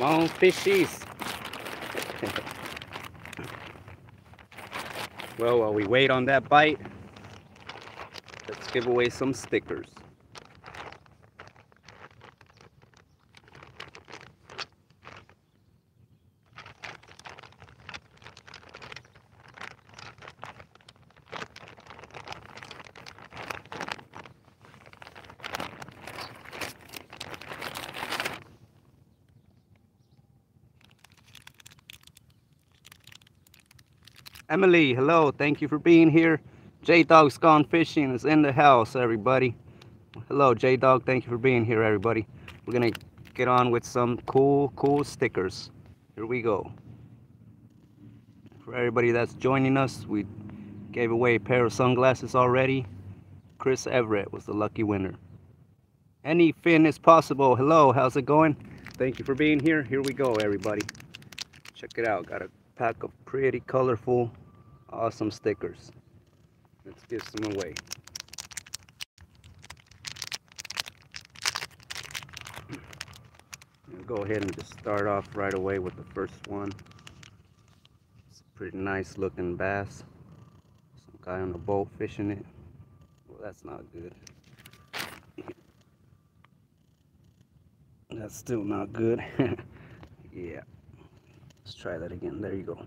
On, fishies. well, while we wait on that bite, let's give away some stickers. Emily, hello. Thank you for being here. J Dog's Gone Fishing is in the house, everybody. Hello, J Dog. Thank you for being here, everybody. We're going to get on with some cool, cool stickers. Here we go. For everybody that's joining us, we gave away a pair of sunglasses already. Chris Everett was the lucky winner. Any fin is possible. Hello, how's it going? Thank you for being here. Here we go, everybody. Check it out. Got a pack of pretty colorful awesome stickers. Let's give some away. I'll go ahead and just start off right away with the first one. It's a pretty nice looking bass. Some guy on a boat fishing it. Well that's not good. That's still not good. Yeah. Let's try that again. There you go.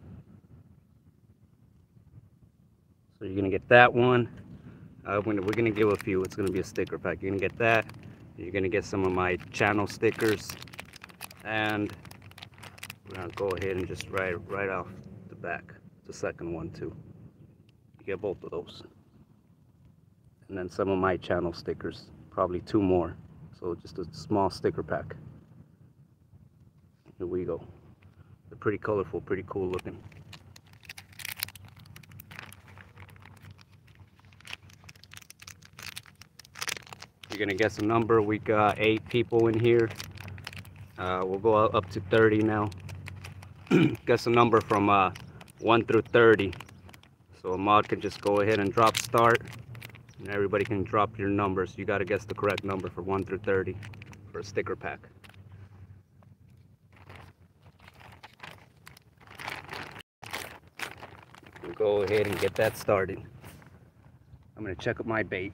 So you're gonna get that one. Uh, we're gonna give a few. It's gonna be a sticker pack. You're gonna get that. You're gonna get some of my channel stickers, and we're gonna go ahead and just write right off the back. The second one too. You get both of those, and then some of my channel stickers. Probably two more. So just a small sticker pack. Here we go. They're pretty colorful, pretty cool looking. Gonna guess a number. We got eight people in here. Uh, we'll go up to 30 now. guess a number from uh, 1 through 30. So Ahmad can just go ahead and drop start. And everybody can drop your numbers. You gotta guess the correct number for 1 through 30 for a sticker pack. go ahead and get that started. I'm to check up my bait.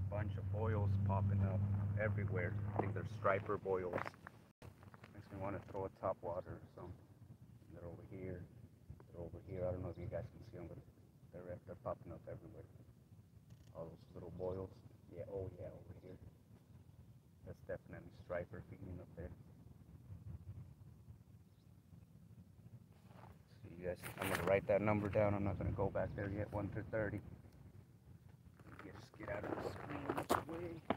a bunch of boils popping up everywhere. I think they're striper boils. Makes me want to throw a top water or something. They're over here. They're over here. I don't know if you guys can see them, but they're, they're popping up everywhere. All those little boils. Yeah, oh yeah, over here. That's definitely striper feeding up there. So you guys, I'm going to write that number down. I'm not going to go back there yet, 1 through 30 get out of the screen this way.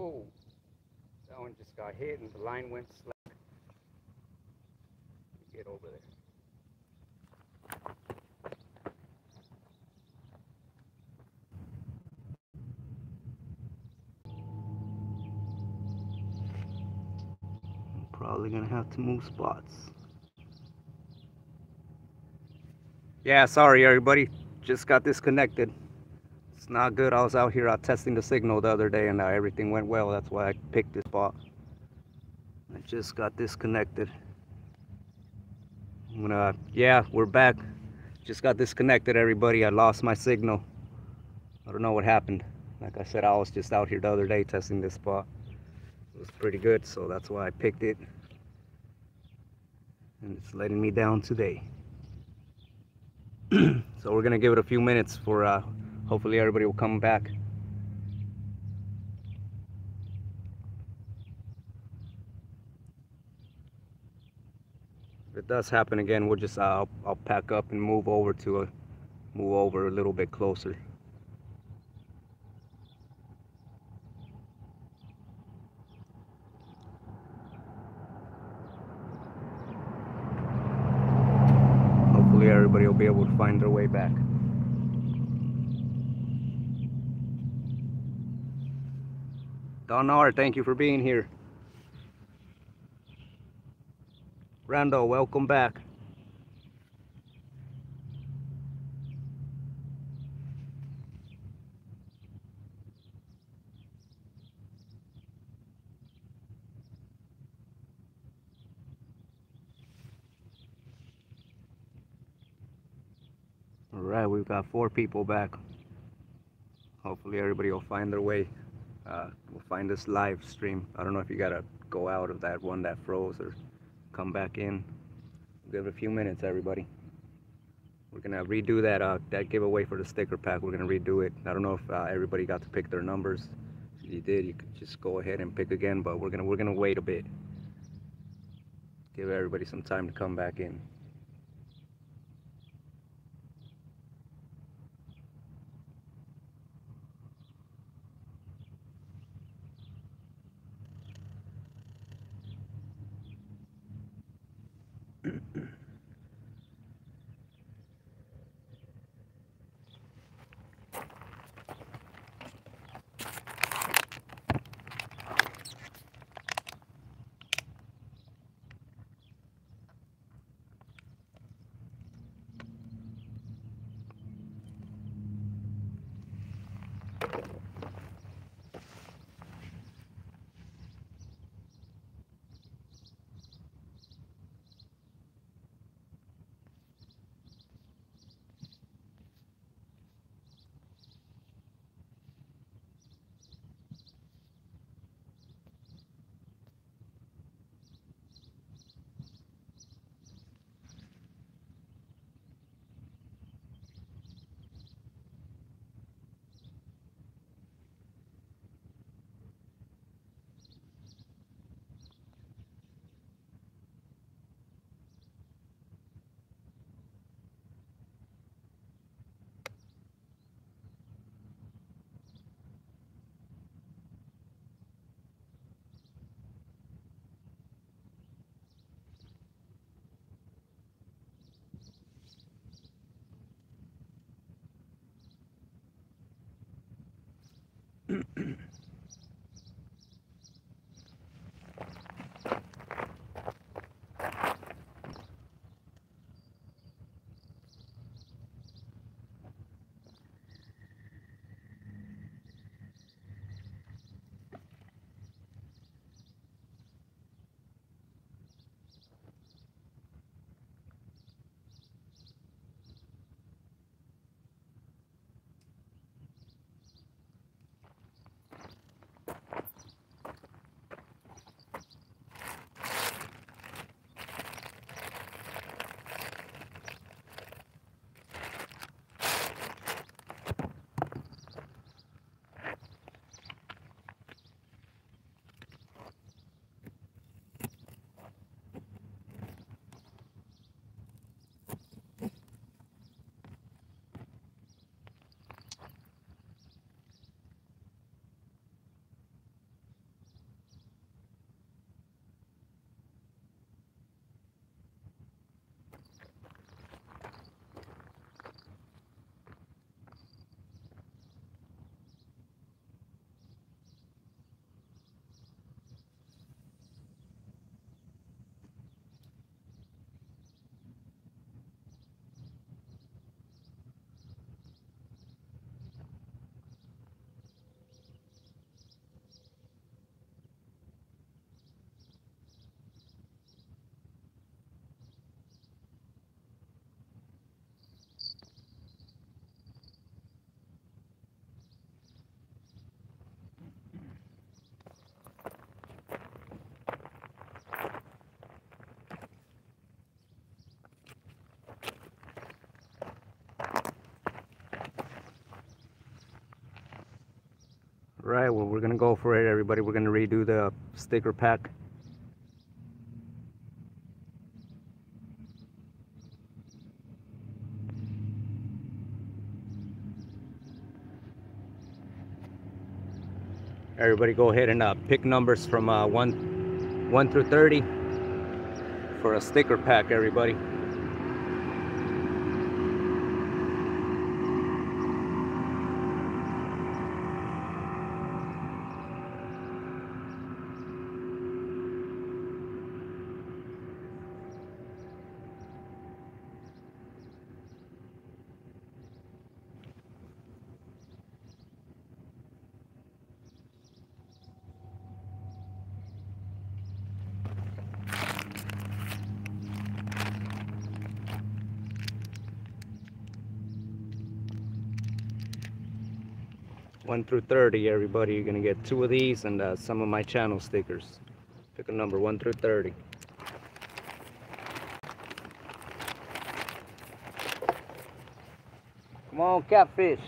Whoa. That one just got hit and the line went slack. Get over there. Probably gonna have to move spots. Yeah, sorry everybody. Just got disconnected it's not good. I was out here uh, testing the signal the other day and uh, everything went well. That's why I picked this spot. Just got disconnected. Gonna, yeah, we're back. Just got disconnected, everybody. I lost my signal. I don't know what happened. Like I said, I was just out here the other day testing this spot. It was pretty good, so that's why I picked it. And it's letting me down today. so we're gonna give it a few minutes for uh, hopefully everybody will come back does happen again we'll just uh, I'll, I'll pack up and move over to a move over a little bit closer hopefully everybody will be able to find their way back Donar, thank you for being here. Randall, welcome back. All right, we've got four people back. Hopefully everybody will find their way uh, we'll find this live stream. I don't know if you gotta go out of that one that froze or come back in. We'll give it a few minutes, everybody. We're gonna redo that uh, that giveaway for the sticker pack. We're gonna redo it. I don't know if uh, everybody got to pick their numbers. If you did, you could just go ahead and pick again. But we're gonna we're gonna wait a bit. Give everybody some time to come back in. Right, well, we're gonna go for it, everybody. We're gonna redo the sticker pack. Everybody go ahead and uh, pick numbers from uh, 1, 1 through 30 for a sticker pack, everybody. One through 30, everybody. You're gonna get two of these and uh, some of my channel stickers. Pick a number, one through 30. Come on, catfish.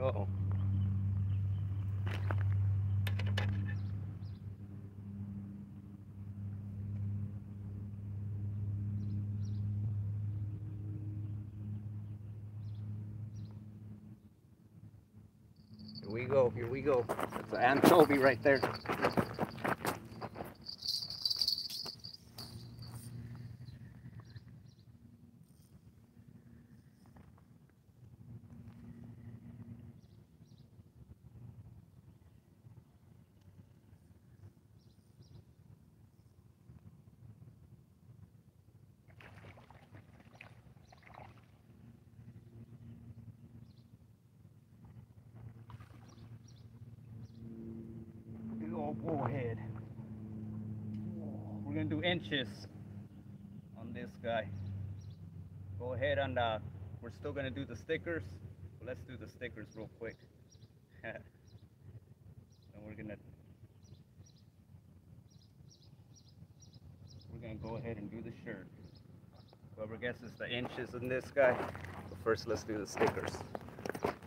Uh-oh. Here we go. That's an anchovy right there. Big old bullhead. Inches on this guy. Go ahead and uh, we're still gonna do the stickers. Let's do the stickers real quick. and we're gonna we're gonna go ahead and do the shirt. Whoever guesses the inches in this guy, but first let's do the stickers.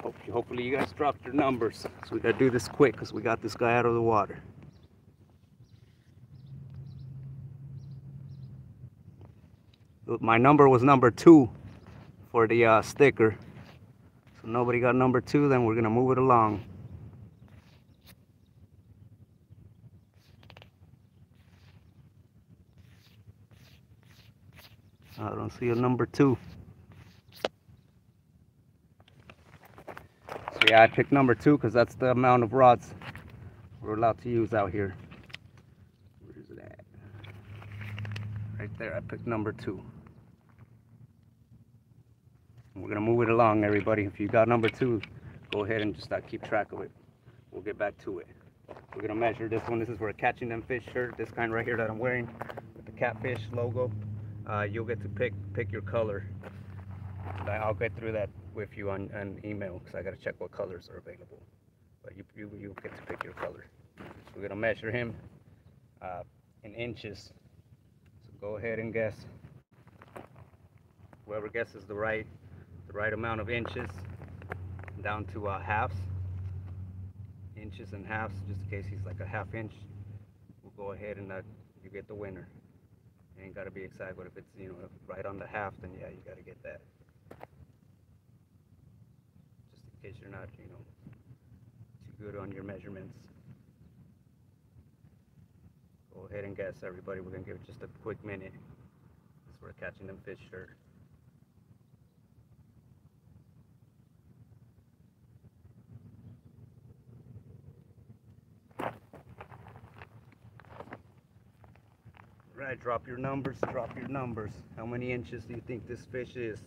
Hope, hopefully you guys dropped your numbers. So we gotta do this quick because we got this guy out of the water. My number was number two for the uh, sticker. So nobody got number two, then we're gonna move it along. I don't see a number two. So yeah, I picked number two because that's the amount of rods we're allowed to use out here. Where's it at? Right there, I picked number two. We're gonna move it along, everybody. If you got number two, go ahead and just uh, keep track of it. We'll get back to it. We're gonna measure this one. This is a catching them fish shirt. This kind right here that I'm wearing with the catfish logo. Uh, you'll get to pick pick your color. I'll get through that with you on, on email because I gotta check what colors are available. But you you you get to pick your color. So we're gonna measure him uh, in inches. So go ahead and guess. Whoever guesses the right the right amount of inches down to uh, halves, inches and halves, just in case he's like a half inch. We'll go ahead and uh, you get the winner. You ain't gotta be excited but if it's you know right on the half, then yeah, you gotta get that. Just in case you're not you know too good on your measurements. Go ahead and guess, everybody. We're gonna give it just a quick minute. As we're catching them fish shirt. Right, drop your numbers, drop your numbers. How many inches do you think this fish is?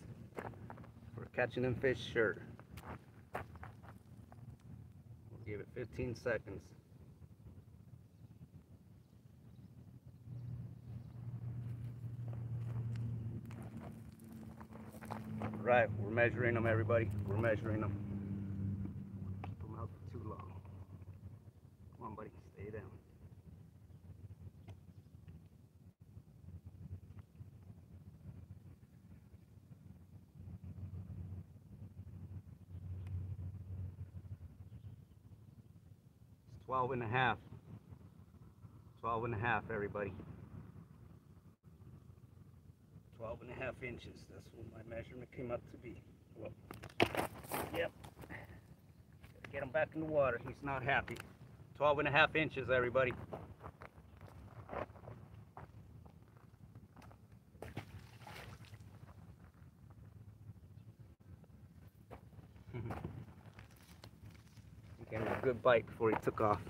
For catching them fish, sure. We'll give it 15 seconds. Right, we're measuring them, everybody. We're measuring them. Keep them out too long. Come on, buddy, stay down. It's 12 and a half. 12 and a half, everybody. 12 and a half inches. That's what my measurement came up to be. Well, yep. Gotta get him back in the water. He's not happy. 12 and a half inches, everybody. he bite before he took off.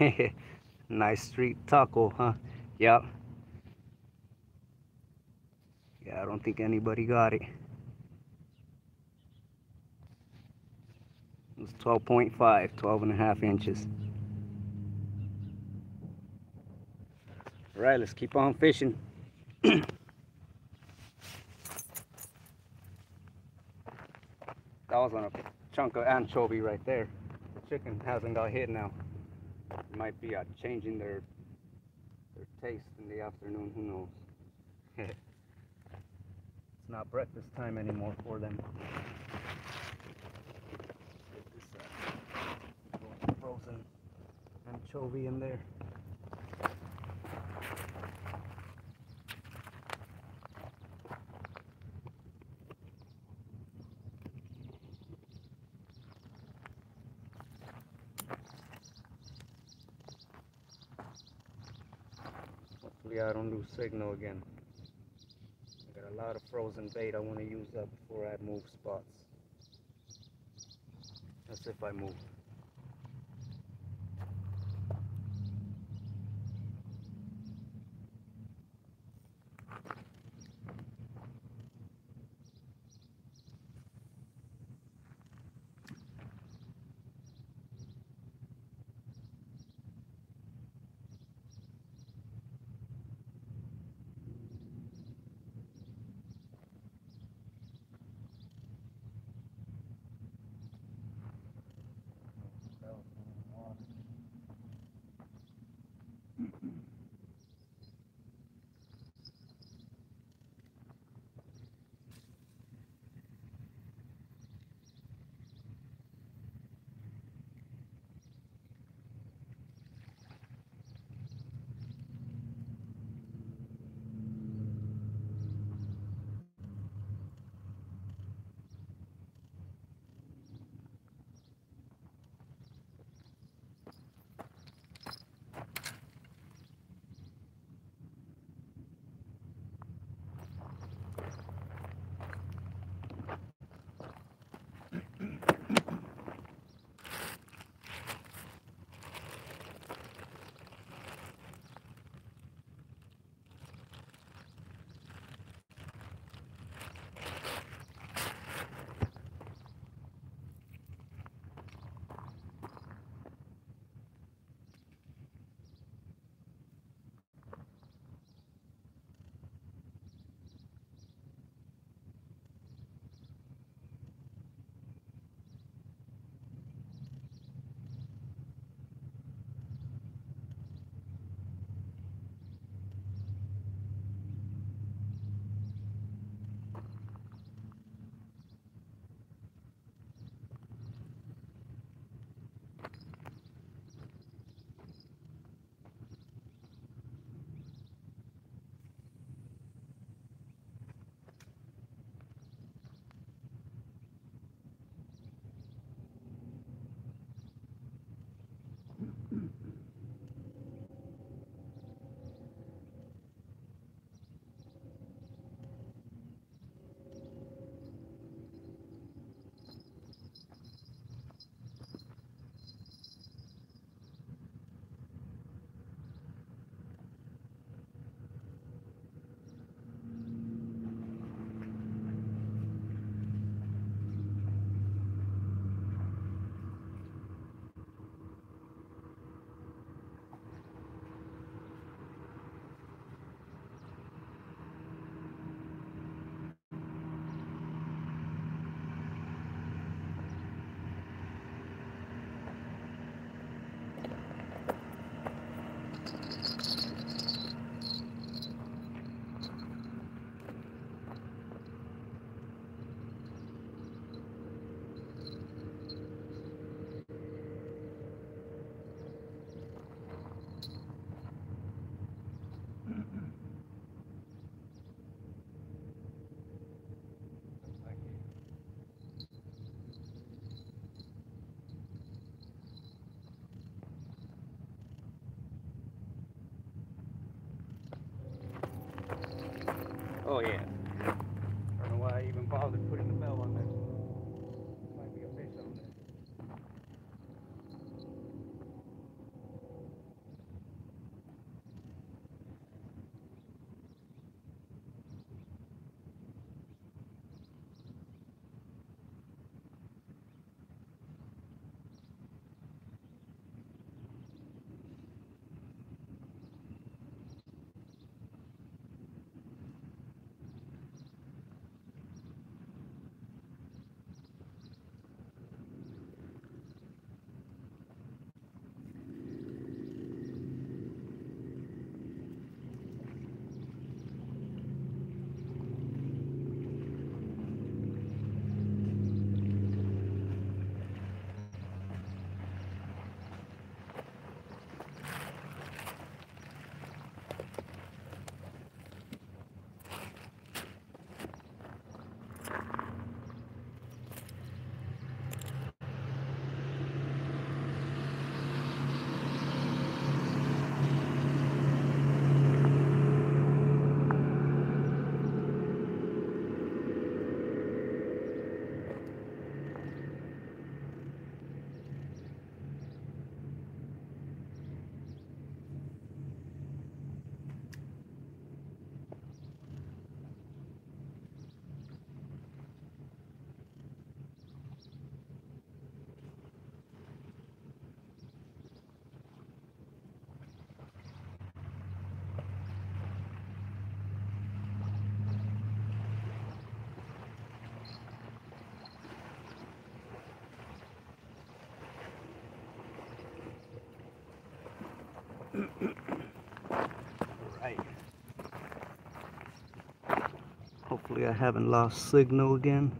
nice street taco, huh? Yep. Yeah, I don't think anybody got it. It was 12.5, 12 and a half inches. All right, let's keep on fishing. that was on a chunk of anchovy right there. The chicken hasn't got hit now it might be uh, changing their their taste in the afternoon. Who knows? it's not breakfast time anymore for them. Get this uh, frozen anchovy in there. Hopefully I don't lose signal again. I got a lot of frozen bait I want to use up before I move spots. That's if I move. Oh yeah. I don't know why I even bothered putting the bell on there. Might be a fish on there. Right. Hopefully I haven't lost signal again.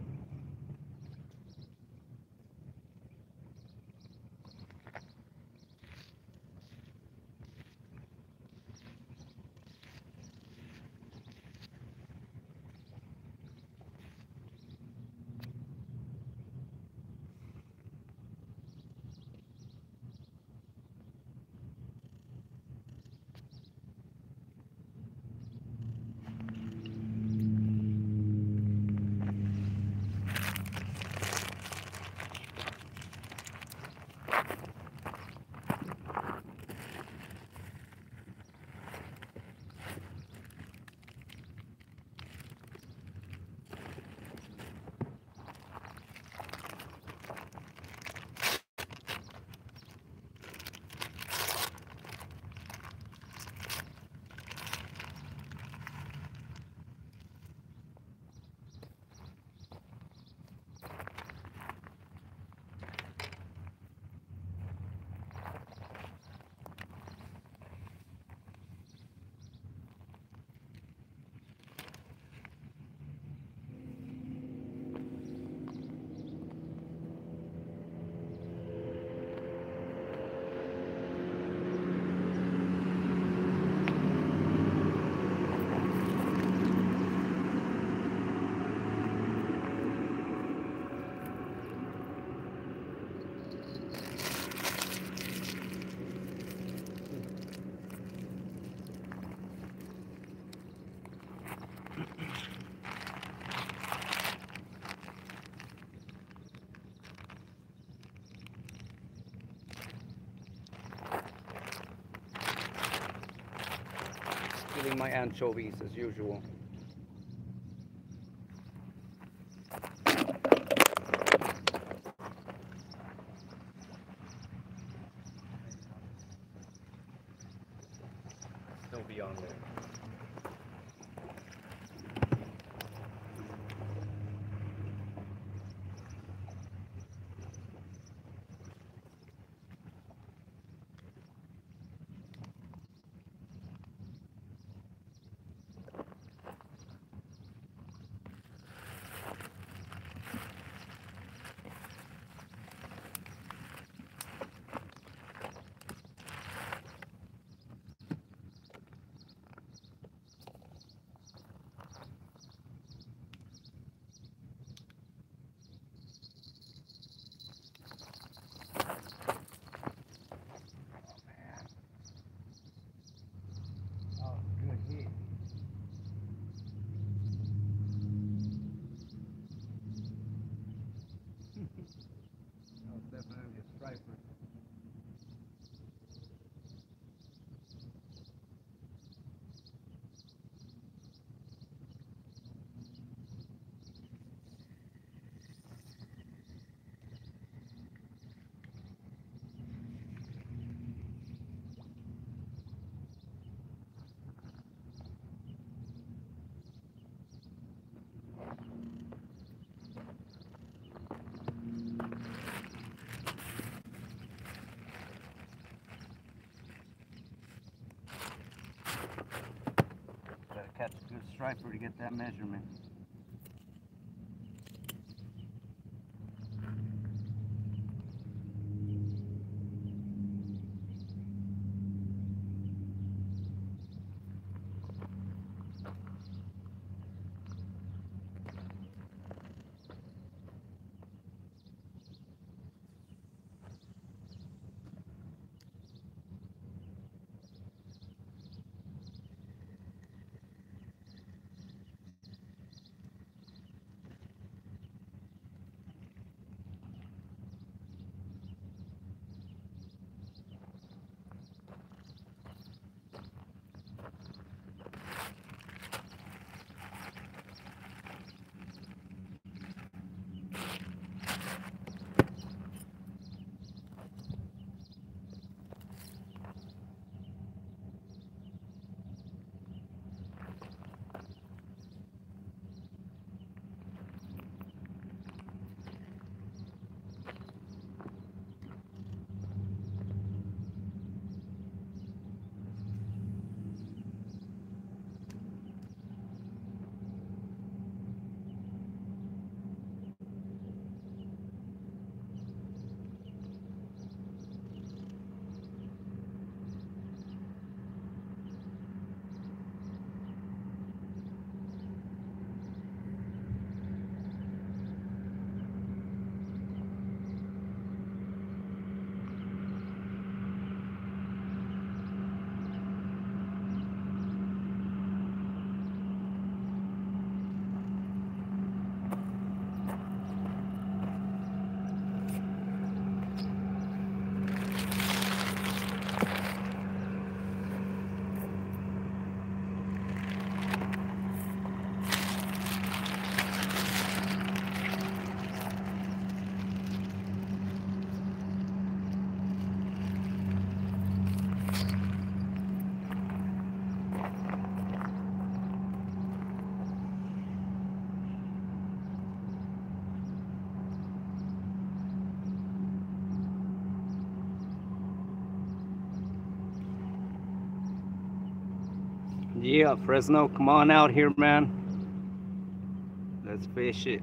Stealing my anchovies as usual. Striper to get that measurement. Yeah, Fresno, come on out here, man. Let's fish it.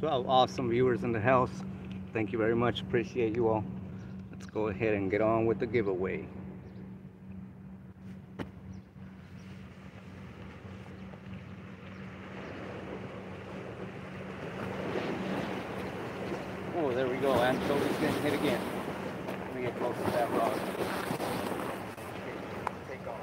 12 awesome viewers in the house. Thank you very much. Appreciate you all. Let's go ahead and get on with the giveaway. Oh, there we go. Anchovy's getting hit again. Let me get close to that rod. Okay, Take off.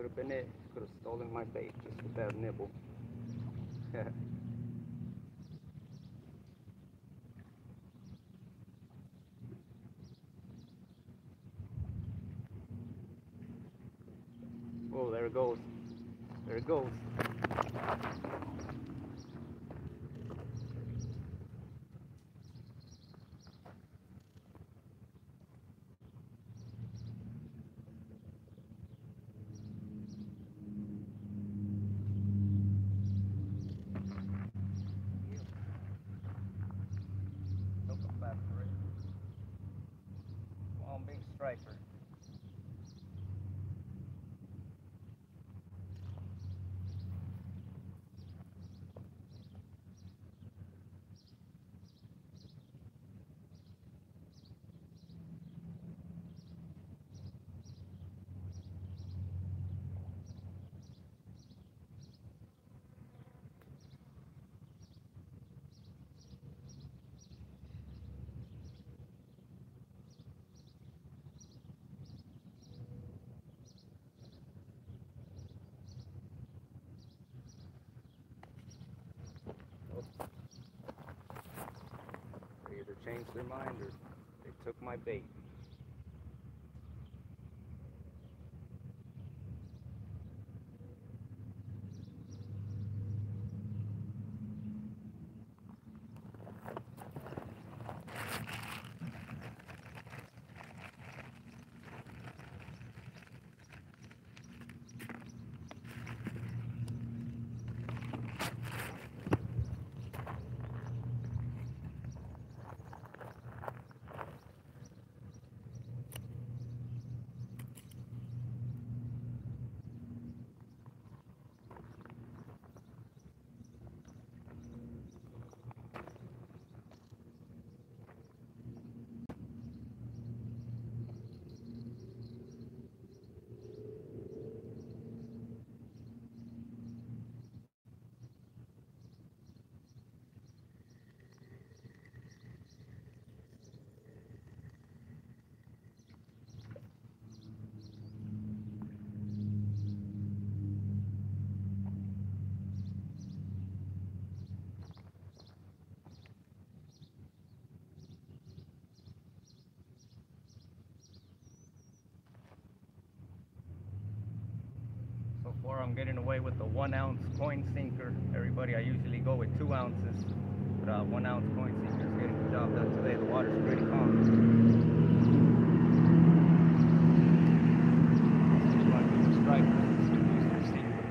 Could have been it. Could have stolen my bait just with that nibble. oh, there it goes. There it goes. Took a fat for it. Come on, big striper. They either changed their mind or they took my bait. Or I'm getting away with the one ounce coin sinker. Everybody, I usually go with two ounces. But uh, one ounce coin sinker is getting the job done today. The water's pretty calm. Might be the stripers. Use their sinker.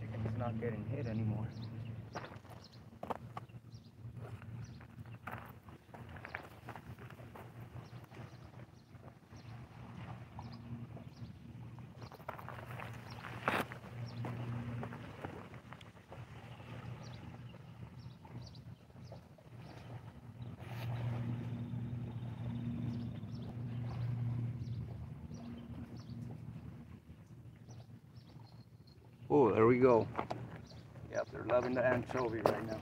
Chicken's not getting hit anymore. Oh, there we go. Loving the anchovy right now.